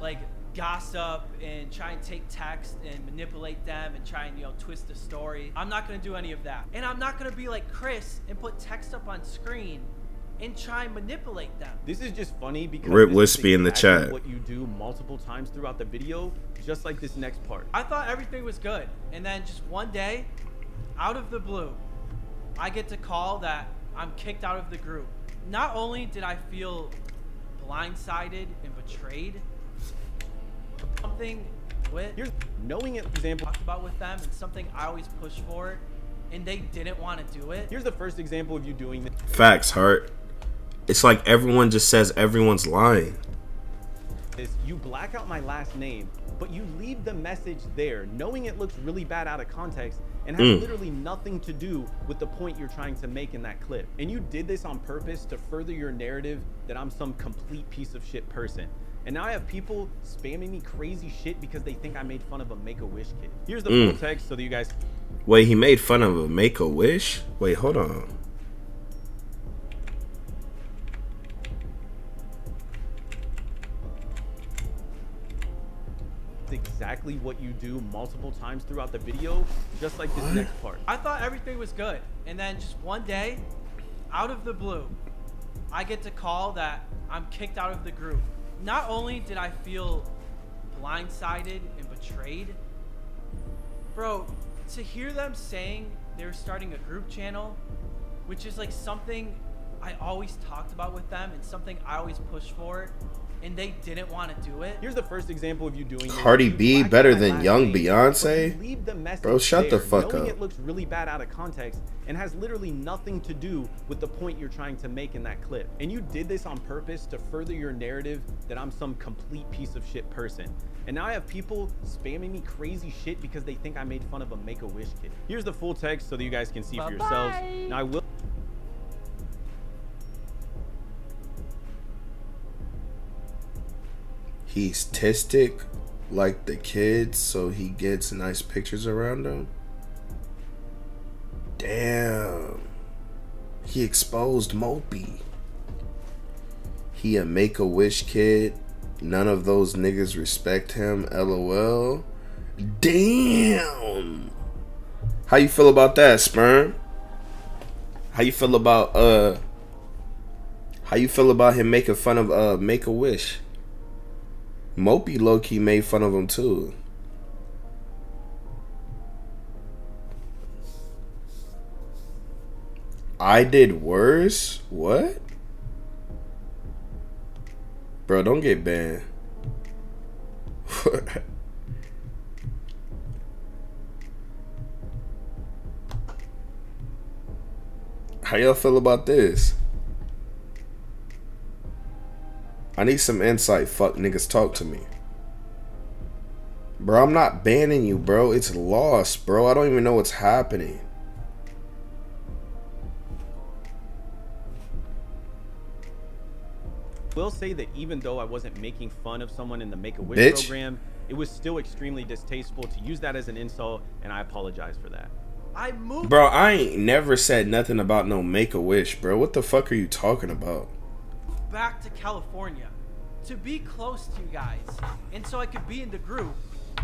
like gossip and try and take text and manipulate them and try and you know twist the story. I'm not gonna do any of that, and I'm not gonna be like Chris and put text up on screen and try and manipulate them. This is just funny because Rip this Wispy in the chat. What you do multiple times throughout the video, just like this next part. I thought everything was good. And then just one day, out of the blue, I get to call that I'm kicked out of the group. Not only did I feel blindsided and betrayed, something with Here's knowing an example. talked about with them and something I always push for, and they didn't want to do it. Here's the first example of you doing this. Facts, heart. It's like everyone just says everyone's lying. is you black out my last name, but you leave the message there, knowing it looks really bad out of context and has Mm. literally nothing to do with the point you're trying to make in that clip. And you did this on purpose to further your narrative that I'm some complete piece of shit person. And now I have people spamming me crazy shit because they think I made fun of a Make a Wish kid. Here's the Mm. full text so that you guys Wait, he made fun of a Make a Wish? Wait, hold on. Exactly what you do multiple times throughout the video, just like this next part. I thought everything was good. And then just one day, out of the blue, I get to call that I'm kicked out of the group. Not only did I feel blindsided and betrayed, bro, to hear them saying they were starting a group channel, which is like something I always talked about with them and something I always pushed for, and they didn't want to do it. Here's the first example of you doing this. Cardi B better than young name, Beyonce? leave the message Bro, shut the there, fuck knowing up. It looks really bad out of context and has literally nothing to do with the point you're trying to make in that clip. And you did this on purpose to further your narrative that I'm some complete piece of shit person. And now I have people spamming me crazy shit because they think I made fun of a Make a Wish kid. Here's the full text so that you guys can see for yourselves. Now I will. He's tistic like the kids, so he gets nice pictures around him. Damn. He exposed Mopi. He a make a wish kid. None of those niggas respect him. LOL. Damn. How you feel about that, sperm? How you feel about uh how you feel about him making fun of uh make a wish? Mopi low key made fun of him too. I did worse? What? Bro, don't get banned. [LAUGHS] How y'all feel about this? I need some insight. Fuck niggas talk to me. Bro, I'm not banning you, bro. It's lost, bro. I don't even know what's happening. will say that even though I wasn't making fun of someone in the Make a Wish program, it was still extremely distasteful to use that as an insult, and I apologize for that. I moved Bro, I ain't never said nothing about no make a wish, bro. What the fuck are you talking about? Back to California to be close to you guys, and so I could be in the group,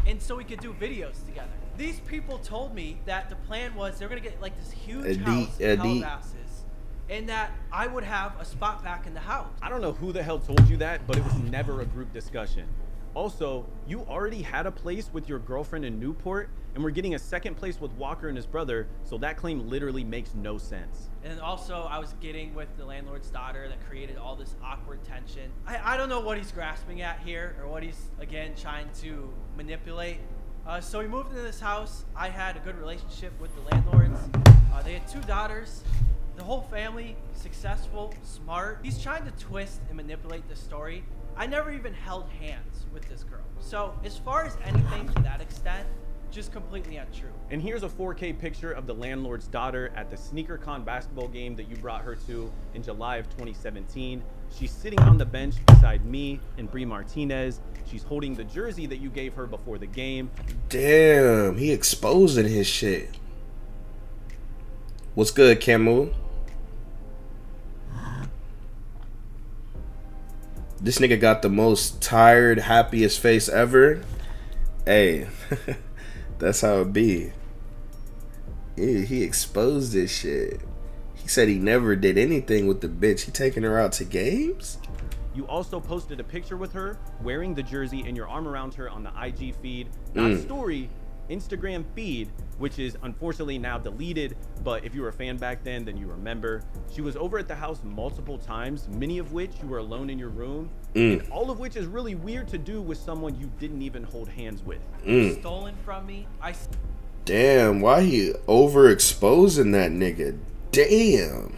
and so we could do videos together. These people told me that the plan was they're gonna get like this huge Adi- house in Adi- Calabasas, and that I would have a spot back in the house. I don't know who the hell told you that, but it was never a group discussion. Also, you already had a place with your girlfriend in Newport, and we're getting a second place with Walker and his brother, so that claim literally makes no sense. And also, I was getting with the landlord's daughter that created all this awkward tension. I, I don't know what he's grasping at here or what he's, again, trying to manipulate. Uh, so we moved into this house. I had a good relationship with the landlords. Uh, they had two daughters. The whole family, successful, smart. He's trying to twist and manipulate the story. I never even held hands with this girl. So, as far as anything to that extent, just completely untrue. And here's a 4K picture of the landlord's daughter at the SneakerCon basketball game that you brought her to in July of 2017. She's sitting on the bench beside me and Brie Martinez. She's holding the jersey that you gave her before the game. Damn, he exposing his shit. What's good, Camu? This nigga got the most tired, happiest face ever. Hey, [LAUGHS] that's how it be. Yeah, he exposed this shit. He said he never did anything with the bitch. He taking her out to games? You also posted a picture with her wearing the jersey and your arm around her on the IG feed, not Mm. story, Instagram feed, which is unfortunately now deleted. But if you were a fan back then, then you remember. She was over at the house multiple times, many of which you were alone in your room, Mm. and all of which is really weird to do with someone you didn't even hold hands with. Mm. stolen from me. I. Damn, why he overexposing that nigga? Damn.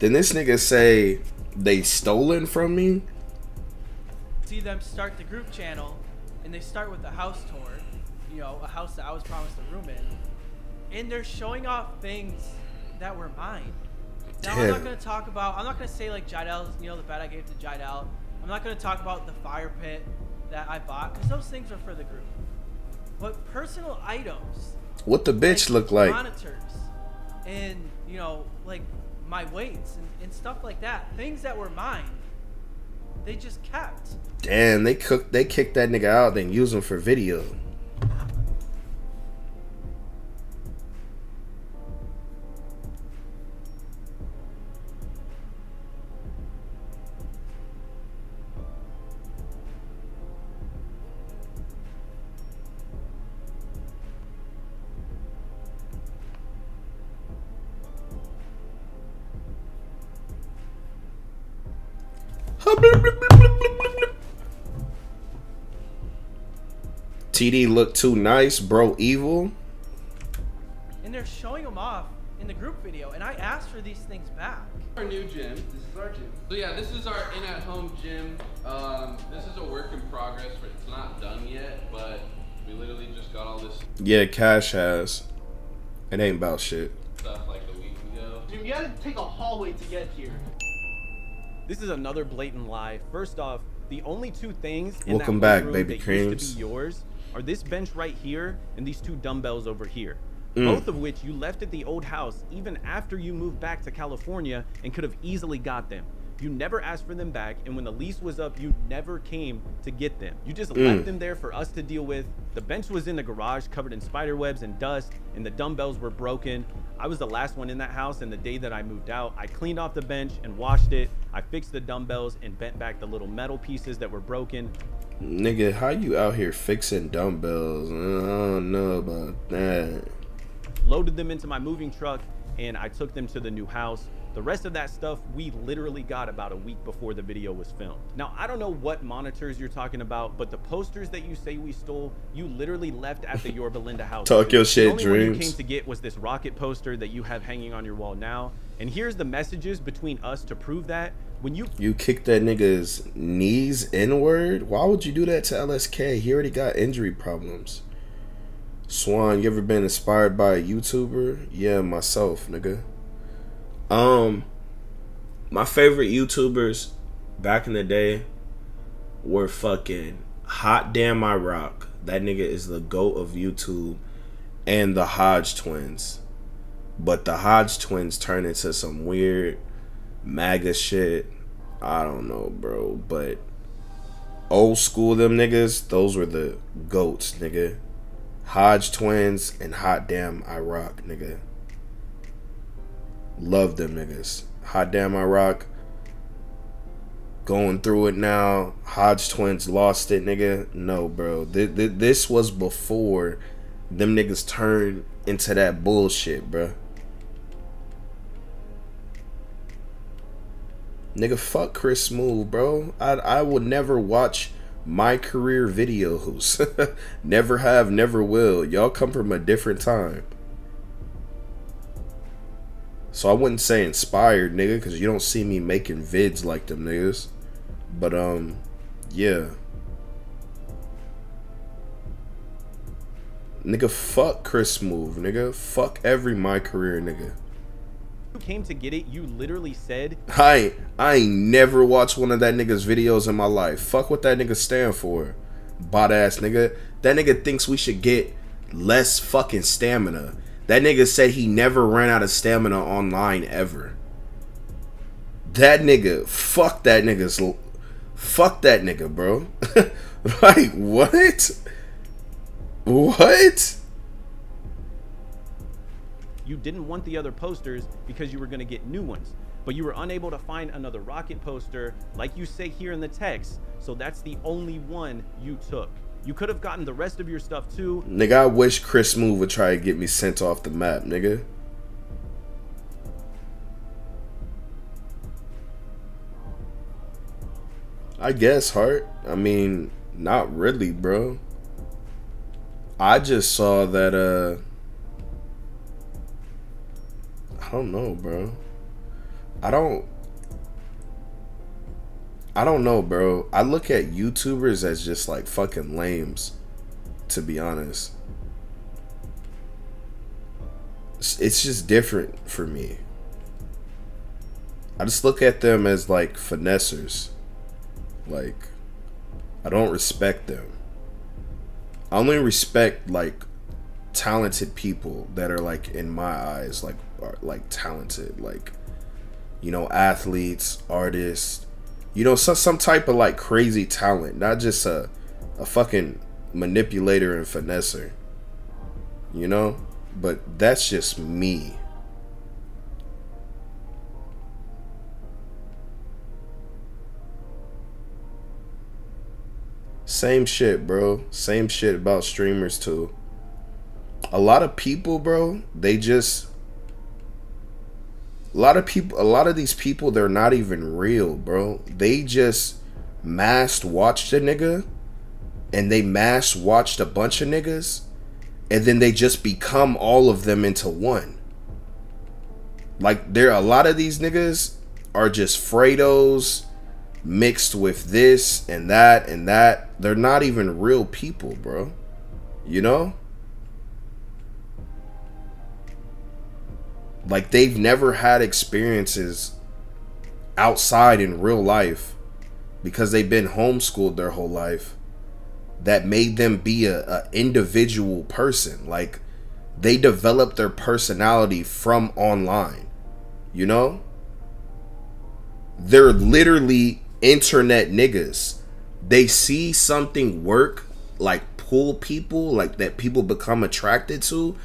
Then this nigga say they stolen from me? see them start the group channel, and they start with a house tour. You know, a house that I was promised a room in, and they're showing off things that were mine. Now I'm not gonna talk about. I'm not gonna say like Jiedel, you know, the bed I gave to Jiedel. I'm not gonna talk about the fire pit that I bought because those things are for the group. But personal items, What the bitch look like? monitors, and you know, like my weights and, and stuff like that, things that were mine, they just kept. Damn, they cooked they kicked that nigga out then use him for video. TD look too nice, bro. Evil. and they're showing them off in the group video and i asked for these things back our new gym. This is our gym. So yeah, this is our in-at-home gym. Um, this is a work in progress. It's not done yet, but we literally just got all this Yeah, Cash has. It ain't about shit. stuff like a week ago. Jim, you gotta take a hallway to get here. This is another blatant lie. First off, the only two things in Welcome that back, room baby that creams. used to be yours are this bench right here and these two dumbbells over here. Mm. Both of which you left at the old house even after you moved back to California and could have easily got them. You never asked for them back, and when the lease was up, you never came to get them. You just Mm. left them there for us to deal with. The bench was in the garage covered in spider webs and dust, and the dumbbells were broken. I was the last one in that house, and the day that I moved out, I cleaned off the bench and washed it. I fixed the dumbbells and bent back the little metal pieces that were broken. Nigga, how you out here fixing dumbbells? I don't know about that. loaded them into my moving truck, and I took them to the new house. The rest of that stuff we literally got about a week before the video was filmed. Now, I don't know what monitors you're talking about, but the posters that you say we stole, you literally left at the [LAUGHS] Yorba Linda house. Talk your shit, the only one you came to get was this rocket poster that you have hanging on your wall now. And here's the messages between us to prove that. When you You kicked that nigga's knees inward? Why would you do that to LSK? He already got injury problems. Swan, you ever been inspired by a YouTuber? Yeah, myself, nigga. Um, my favorite YouTubers back in the day were fucking Hot Damn I Rock. That nigga is the goat of YouTube, and the Hodge twins. But the Hodge twins turned into some weird MAGA shit. I don't know, bro. But old school them niggas, those were the goats, nigga. Hodge twins and hot damn I rock, nigga. Love them niggas. Hot damn I rock. Going through it now. Hodge twins lost it, nigga. No, bro. Th- th- this was before them niggas turned into that bullshit, bro. Nigga, fuck Chris Smoove, bro. I I will never watch MyCareer videos. [LAUGHS] never have, never will. Y'all come from a different time. So I wouldn't say inspired, nigga, because you don't see me making vids like them niggas. But um, yeah. Nigga, fuck Chris Smoove, nigga. Fuck every MyCareer, nigga. Who came to get it, you literally said I I ain't never watched one of that nigga's videos in my life. Fuck what that nigga stand for. Bot ass nigga. That nigga thinks we should get less fucking stamina. That nigga said he never ran out of stamina online ever. That nigga, fuck that nigga's fuck that nigga, bro. [LAUGHS] like what? What? You didn't want the other posters because you were going to get new ones, but you were unable to find another rocket poster, like you say here in the text. So that's the only one you took. You could have gotten the rest of your stuff too. Nigga, I wish Chris Smoove would try to get me sent off the map, nigga. I guess, Hart. I mean, not really, bro. I just saw that, uh. I don't know, bro. I don't. I don't know, bro. I look at YouTubers as just like fucking lames, to be honest. It's- just different for me. I just look at them as like finessers. Like, I don't respect them. I only respect like talented people that are like in my eyes like are like talented like you know athletes artists you know some some type of like crazy talent not just a a fucking manipulator and finesser you know but that's just me Same shit, bro. Same shit about streamers too. A lot of people, bro, they just a lot of people a lot of these people they're not even real, bro. They just mass watched a nigga and they mass watched a bunch of niggas and then they just become all of them into one. Like there a lot of these niggas are just Fredos mixed with this and that and that. They're not even real people, bro. You know? Like they've never had experiences outside in real life because they've been homeschooled their whole life that made them be a, a individual person. Like they developed their personality from online. You know? They're literally internet niggas. They see something work, like pull people, like that people become attracted to,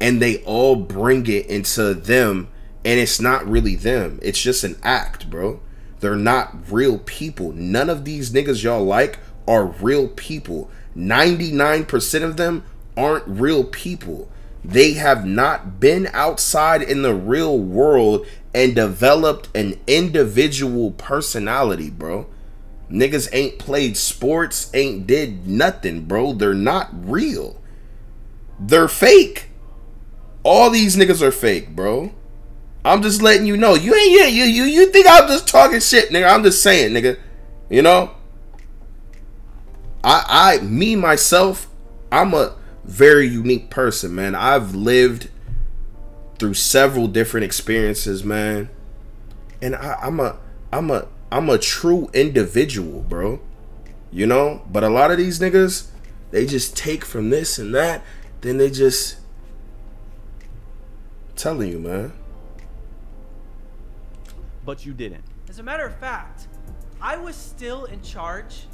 and they all bring it into them, and it's not really them. It's just an act, bro. They're not real people. None of these niggas y'all like are real people. 99% of them aren't real people. They have not been outside in the real world and developed an individual personality, bro. Niggas ain't played sports, ain't did nothing, bro. They're not real. They're fake. All these niggas are fake, bro. I'm just letting you know. You ain't yeah, you you you think I'm just talking shit, nigga. I'm just saying, nigga. You know? I I me myself, I'm a very unique person, man. I've lived through several different experiences, man. And I, I'm a I'm a I'm a true individual, bro. You know? But a lot of these niggas, they just take from this and that, then they just telling you, man. But you didn't. As a matter of fact, I was still in charge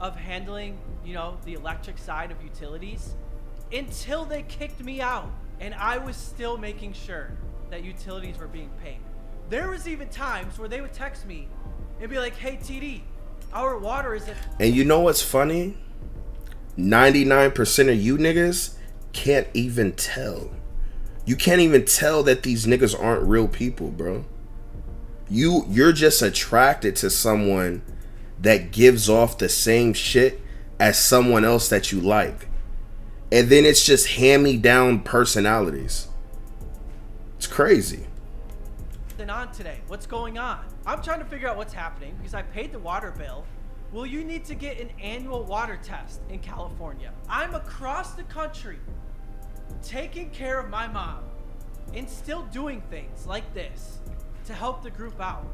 of handling, you know, the electric side of utilities until they kicked me out. And I was still making sure that utilities were being paid. There was even times where they would text me and be like, hey, TD, our water isn't. And you know what's funny? 99% of you niggas can't even tell. You can't even tell that these niggas aren't real people, bro. You you're just attracted to someone that gives off the same shit as someone else that you like. And then it's just hand me down personalities. It's crazy. Then on today, what's going on? I'm trying to figure out what's happening because I paid the water bill. Will you need to get an annual water test in California? I'm across the country taking care of my mom and still doing things like this to help the group out.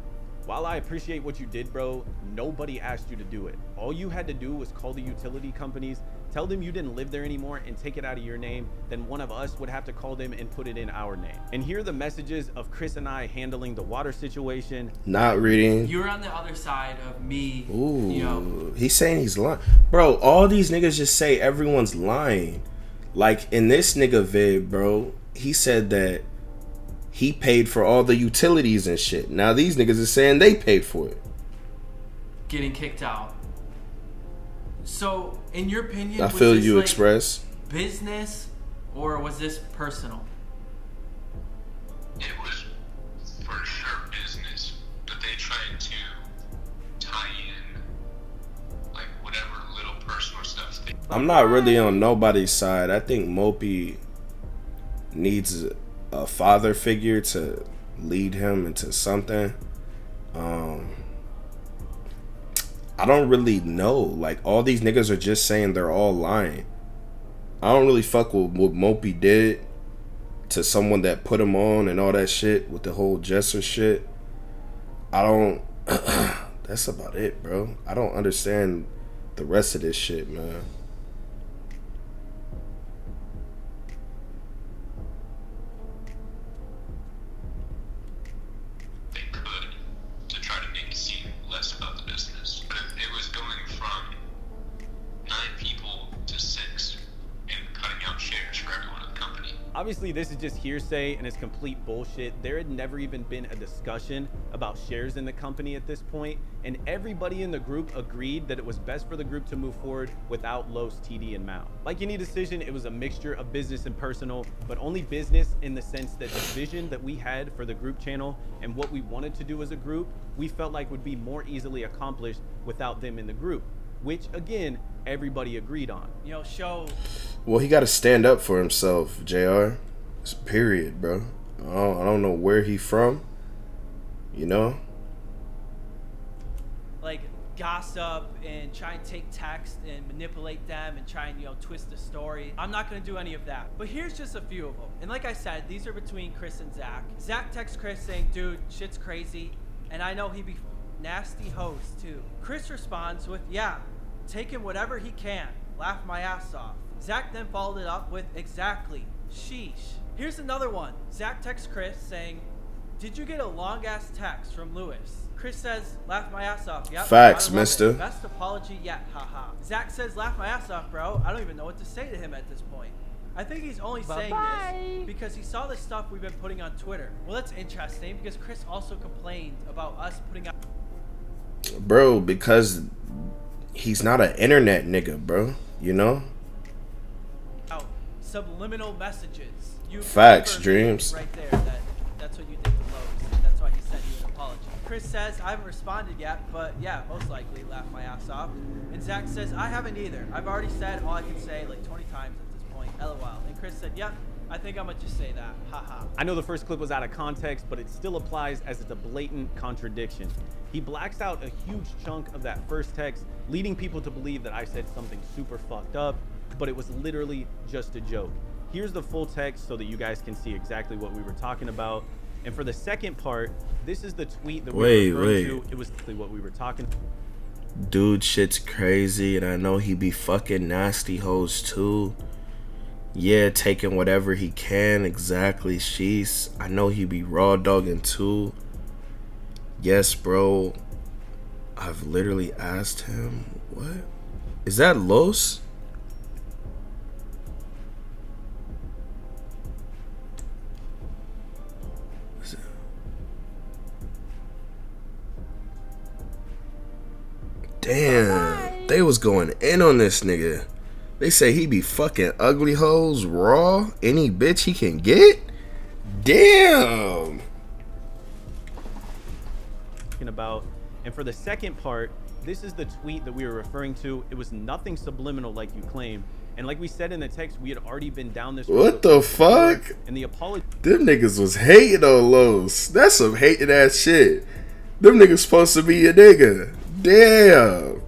While I appreciate what you did, bro, nobody asked you to do it. All you had to do was call the utility companies, tell them you didn't live there anymore, and take it out of your name. Then one of us would have to call them and put it in our name. And here are the messages of Chris and I handling the water situation. Not reading. You're on the other side of me. Ooh, You know, he's saying he's lying, bro. All these niggas just say everyone's lying. Like in this nigga vid, bro, he said that he paid for all the utilities and shit. Now these niggas is saying they paid for it. Getting kicked out. So, in your opinion, I feel you like, express. business or was this personal? It was I'm not really on nobody's side. I think Mopi needs a father figure to lead him into something. Um I don't really know. Like all these niggas are just saying they're all lying. I don't really fuck with what Mopi did to someone that put him on and all that shit with the whole Jesser shit. I don't [CLEARS THROAT] that's about it, bro. I don't understand the rest of this shit, man. Obviously, this is just hearsay and it's complete bullshit. There had never even been a discussion about shares in the company at this point, and everybody in the group agreed that it was best for the group to move forward without Los, TD, and Mao. Like any decision, it was a mixture of business and personal, but only business in the sense that the vision that we had for the group channel and what we wanted to do as a group, we felt like would be more easily accomplished without them in the group, which again, everybody agreed on. Know, show Well, he got to stand up for himself, Jr. It's period, bro. I don't, I don't know where he from. You know, like gossip and try and take text and manipulate them and try and you know twist the story. I'm not gonna do any of that. But here's just a few of them. And like I said, these are between Chris and Zach. Zach texts Chris saying, "Dude, shit's crazy," and I know he be nasty host too. Chris responds with, "Yeah, taking whatever he can. Laugh my ass off." Zach then followed it up with, "Exactly. Sheesh." Here's another one. Zach texts Chris saying, did you get a long ass text from Los? Chris says, laugh my ass off. Yep. Facts, I love it. mister. Best apology yet. Haha. Zach says, laugh my ass off, bro. I don't even know what to say to him at this point. I think he's only saying this because he saw the stuff we've been putting on Twitter. Well, that's interesting because Chris also complained about us putting out bro, because he's not an internet nigga, bro. You know, out subliminal messages. You Facts, dreams. Right there. That that's what you did to Los. That's why he sent you an apology. Chris says I haven't responded yet, but yeah, most likely laugh my ass off. And Zach says I haven't either. I've already said all I can say like 20 times at this point. LOL. And Chris said, yep. I think I'm gonna just say that. Haha. I know the first clip was out of context, but it still applies as it's a blatant contradiction. He blacks out a huge chunk of that first text, leading people to believe that I said something super fucked up, but it was literally just a joke. Here's the full text so that you guys can see exactly what we were talking about. And for the second part, this is the tweet that we Wait, were referring wait. to. It was what we were talking dude, shit's crazy, and I know he be fucking nasty hoes too. Yeah, taking whatever he can. Exactly, she's. I know he be raw dogging too. Yes, bro. I've literally asked him. What? Is that Los? Damn, they was going in on this nigga. They say he be fucking ugly hoes raw, any bitch he can get. Damn. about. And for the second part, this is the tweet that we were referring to. It was nothing subliminal like you claim. And like we said in the text, we had already been down this What the fuck? And the apology Them niggas was hating on Los. That's some hating ass shit. Them niggas supposed to be a nigga. Damn.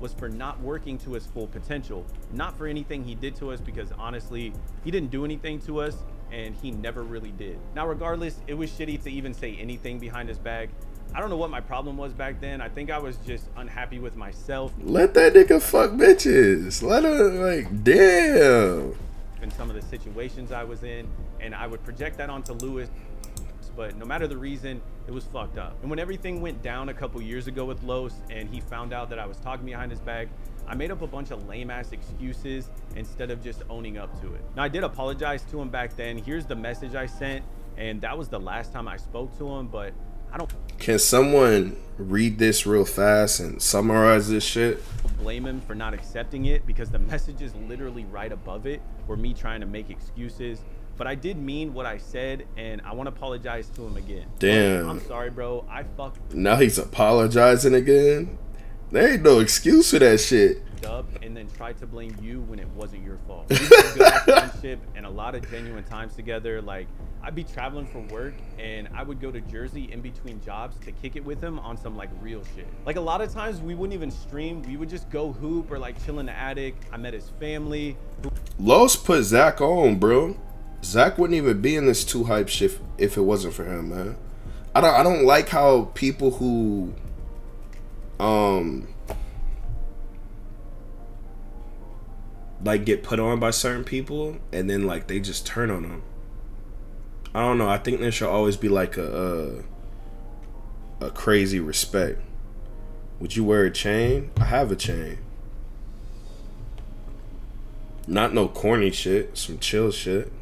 was for not working to his full potential, not for anything he did to us because honestly, he didn't do anything to us and he never really did. Now, regardless, it was shitty to even say anything behind his back. I don't know what my problem was back then. I think I was just unhappy with myself Let that nigga fuck bitches. Let her like damn. and some of the situations I was in, and I would project that onto Los. But no matter the reason, it was fucked up. And when everything went down a couple years ago with Los and he found out that I was talking behind his back, I made up a bunch of lame ass excuses instead of just owning up to it. Now, I did apologize to him back then. Here's the message I sent. and that was the last time I spoke to him. But I don't Can someone read this real fast and summarize this shit? blame him for not accepting it because the [LAUGHS] message is literally right above it, or me trying to make excuses. But I did mean what I said, and I want to apologize to him again. Damn. I'm sorry, bro. I fucked Now he's apologizing again. There ain't no excuse for that shit. up and then tried to blame you when it wasn't your fault. We had a good [LAUGHS] friendship and a lot of genuine times together. Like I'd be traveling for work and I would go to Jersey in between jobs to kick it with him on some like real shit. Like a lot of times we wouldn't even stream. We would just go hoop or like chill in the attic. I met his family. Los put Zach on, bro. Zach wouldn't even be in this 2Hype shit if it wasn't for him, man. I don't I don't like how people who um like get put on by certain people and then like they just turn on them. I don't know. I think there should always be like a a, a crazy respect. Would you wear a chain? I have a chain. Not no corny shit, some chill shit.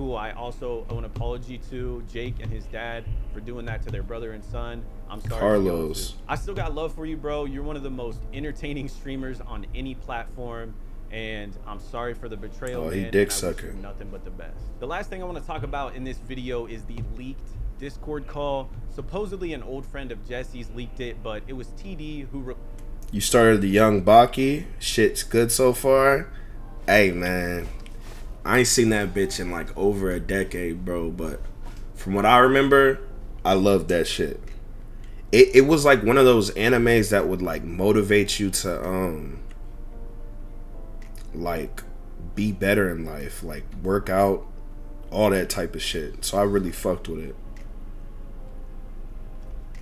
Who I also owe an apology to, Jake and his dad, for doing that to their brother and son. I'm sorry. Carlos. I still got love for you, bro. You're one of the most entertaining streamers on any platform. And I'm sorry for the betrayal. Oh, he man, dick and I wish sucker. Nothing but the best. The last thing I want to talk about in this video is the leaked Discord call. Supposedly an old friend of Jesse's leaked it, but it was TD who You started the young Baki. Shit's good so far. Hey man, I ain't seen that bitch in like over a decade, bro. But from what I remember, I loved that shit. It it was like one of those animes that would like motivate you to um like be better in life, like work out, all that type of shit. So I really fucked with it.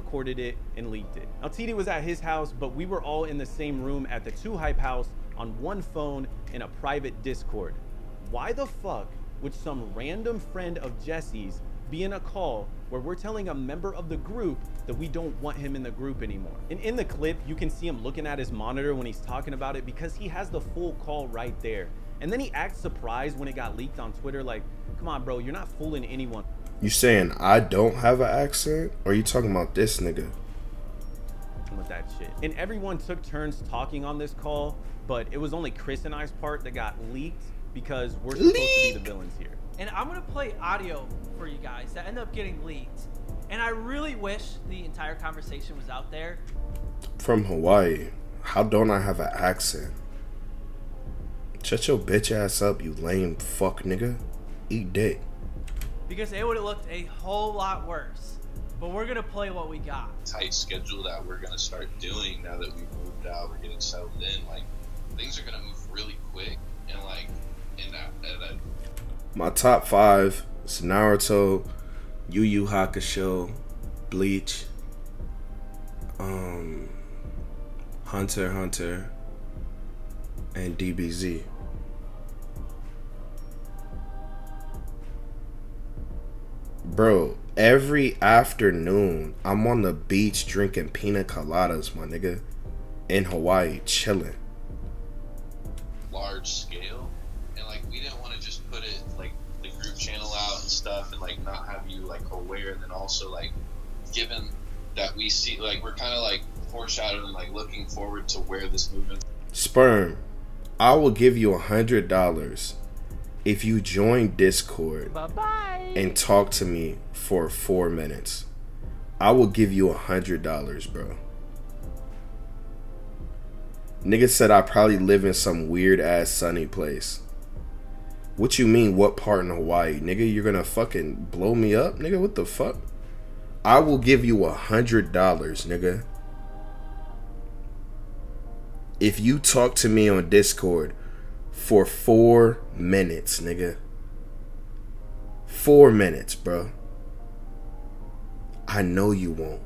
recorded it and leaked it. Now TD was at his house, but we were all in the same room at the 2Hype house on one phone in a private Discord. Why the fuck would some random friend of Jesse's be in a call where we're telling a member of the group that we don't want him in the group anymore? And in the clip, you can see him looking at his monitor when he's talking about it because he has the full call right there. And then he acts surprised when it got leaked on Twitter like, come on, bro, you're not fooling anyone. You saying I don't have an accent? Or you talking about this nigga? with that shit. And everyone took turns talking on this call, but it was only Chris and I's part that got leaked because we're supposed to be the villains here. And I'm gonna play audio for you guys that end up getting leaked. And I really wish the entire conversation was out there. From Hawaii. How don't I have an accent? Shut your bitch ass up, you lame fuck nigga. Eat dick. because it would have looked a whole lot worse. But we're gonna play what we got. tight schedule that we're gonna start doing now that we've moved out, we're getting settled in. Like things are gonna move really quick, and like in that, at that My top five is Naruto, Yu Yu Hakusho, Bleach, um, Hunter Hunter, and DBZ. Bro, every afternoon I'm on the beach drinking pina coladas, my nigga, in Hawaii, chilling. large scale, and like we didn't want to just put it like the group channel out and stuff, and like not have you like aware. And then also like given that we see like we're kind of like foreshadowing, like looking forward to where this movement Sperm, I will give you a hundred dollars if you join Discord and talk to me for four minutes. I will give you a hundred dollars, bro. Nigga said I probably live in some weird ass sunny place. What you mean, what part in Hawaii? Nigga, you're gonna fucking blow me up? Nigga, what the fuck? I will give you a hundred dollars, nigga if you talk to me on Discord for four minutes, nigga. Four minutes, bro. I know you won't.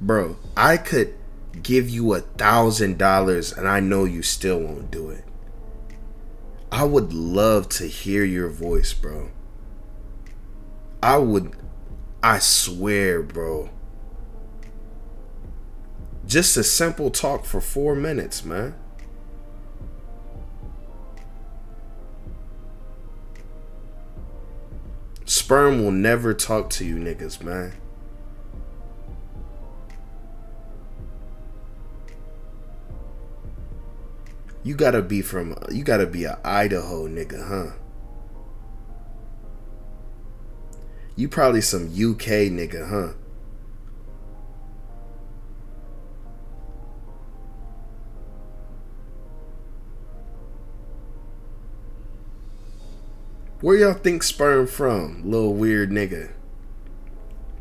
Bro, I could give you a thousand dollars and I know you still won't do it. I would love to hear your voice, bro. I would, I swear, bro. Just a simple talk for four minutes, man. Sperm will never talk to you niggas, man. You gotta be from, you gotta be a Idaho nigga, huh? You probably some UK nigga, huh? Where y'all think sperm from, little weird nigga?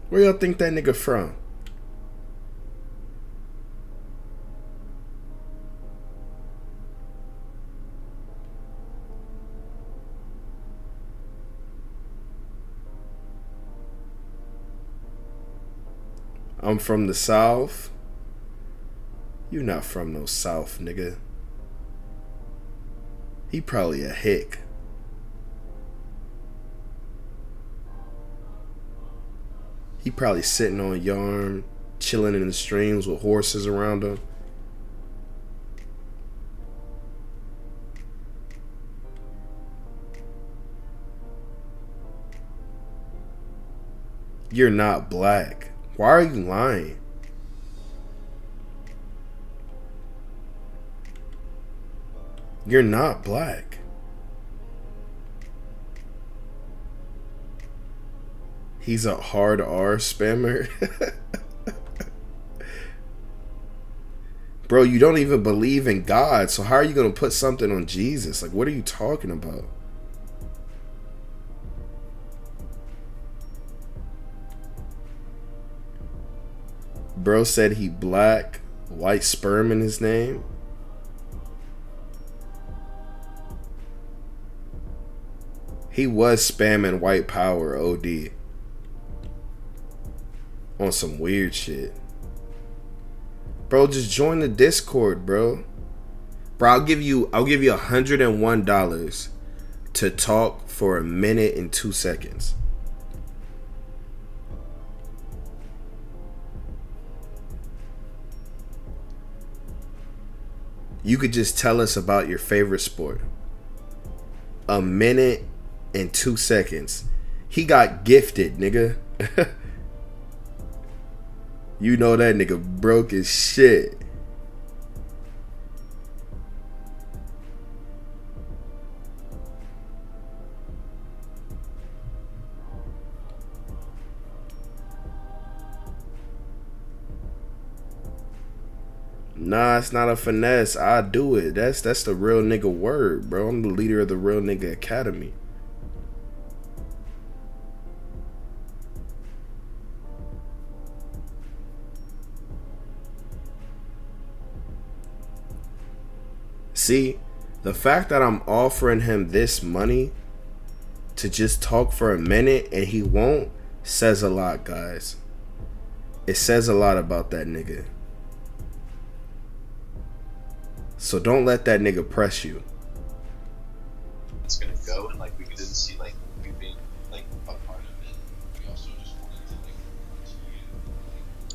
Where y'all think that nigga from? I'm from the South. You not from no South, nigga. He probably a hick. He probably sitting on yarn, chilling in the streams with horses around him. You're not black. Why are you lying? You're not black. He's a hard R spammer. [LAUGHS] Bro, you don't even believe in God, so how are you going to put something on Jesus? Like, what are you talking about? Bro said he black, white sperm in his name. He was spamming white power OD on some weird shit. Bro, just join the Discord, bro. Bro, I'll give you I'll give you a hundred and one dollars to talk for a minute and two seconds. You could just tell us about your favorite sport. A minute and two seconds. He got gifted, nigga. [LAUGHS] you know that nigga broke his shit. Nah, it's not a finesse. I do it. That's that's the real nigga word, bro. I'm the leader of the real nigga academy. See, the fact that I'm offering him this money to just talk for a minute and he won't says a lot, guys. It says a lot about that nigga. So don't let that nigga press you. It's gonna go, and like we didn't see like we being like a part of it. We also just wanted to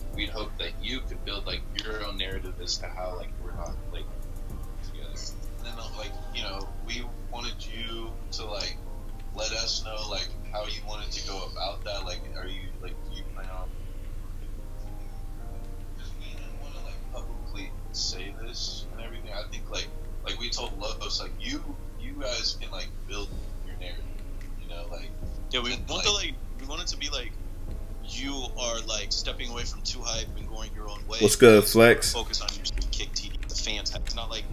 like we'd hope that you could build like your own narrative as to how like we're not like together. And then uh, like you know we wanted you to like let us know like how you wanted to go about that. Like are you like do you plan on? Say this and everything. I think like like we told Lobos like you you guys can like build your narrative. You know like Yeah, we want to like we want it to be like you are like stepping away from 2Hype and going your own way. What's good, Flex? Focus on your kick TD. The fans have. It's not like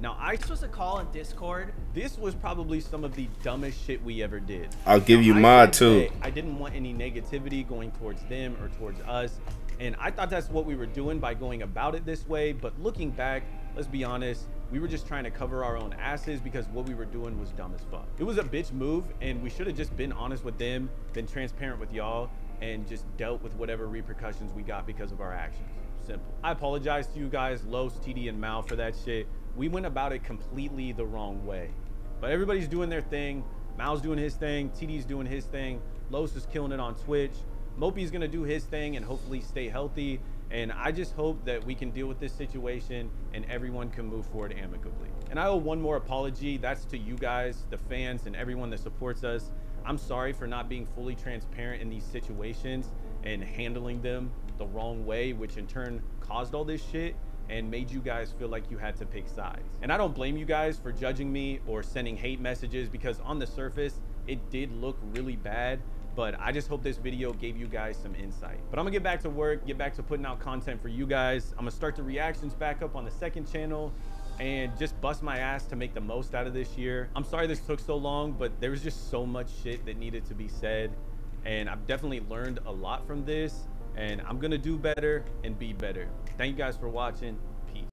Now, I this was a call in Discord. This was probably some of the dumbest shit we ever did. I'll give Now, you I mod, too. I didn't want any negativity going towards them or towards us, and I thought that's what we were doing by going about it this way. But looking back, let's be honest, we were just trying to cover our own asses because what we were doing was dumb as fuck. It was a bitch move, and we should have just been honest with them, been transparent with y'all, and just dealt with whatever repercussions we got because of our actions. Simple. I apologize to you guys, Los, TD, and Mal for that shit. We went about it completely the wrong way. But everybody's doing their thing. Mal's doing his thing. TD's doing his thing. Los is killing it on Twitch. Mopi's gonna do his thing and hopefully stay healthy. And I just hope that we can deal with this situation and everyone can move forward amicably. And I owe one more apology. That's to you guys, the fans, and everyone that supports us. I'm sorry for not being fully transparent in these situations and handling them the wrong way, which in turn caused all this shit and made you guys feel like you had to pick sides. And I don't blame you guys for judging me or sending hate messages because on the surface, it did look really bad, but I just hope this video gave you guys some insight. But I'm gonna get back to work, get back to putting out content for you guys. I'm gonna start the reactions back up on the second channel and just bust my ass to make the most out of this year. I'm sorry this took so long, but there was just so much shit that needed to be said. And I've definitely learned a lot from this and I'm gonna do better and be better. Thank you guys for watching.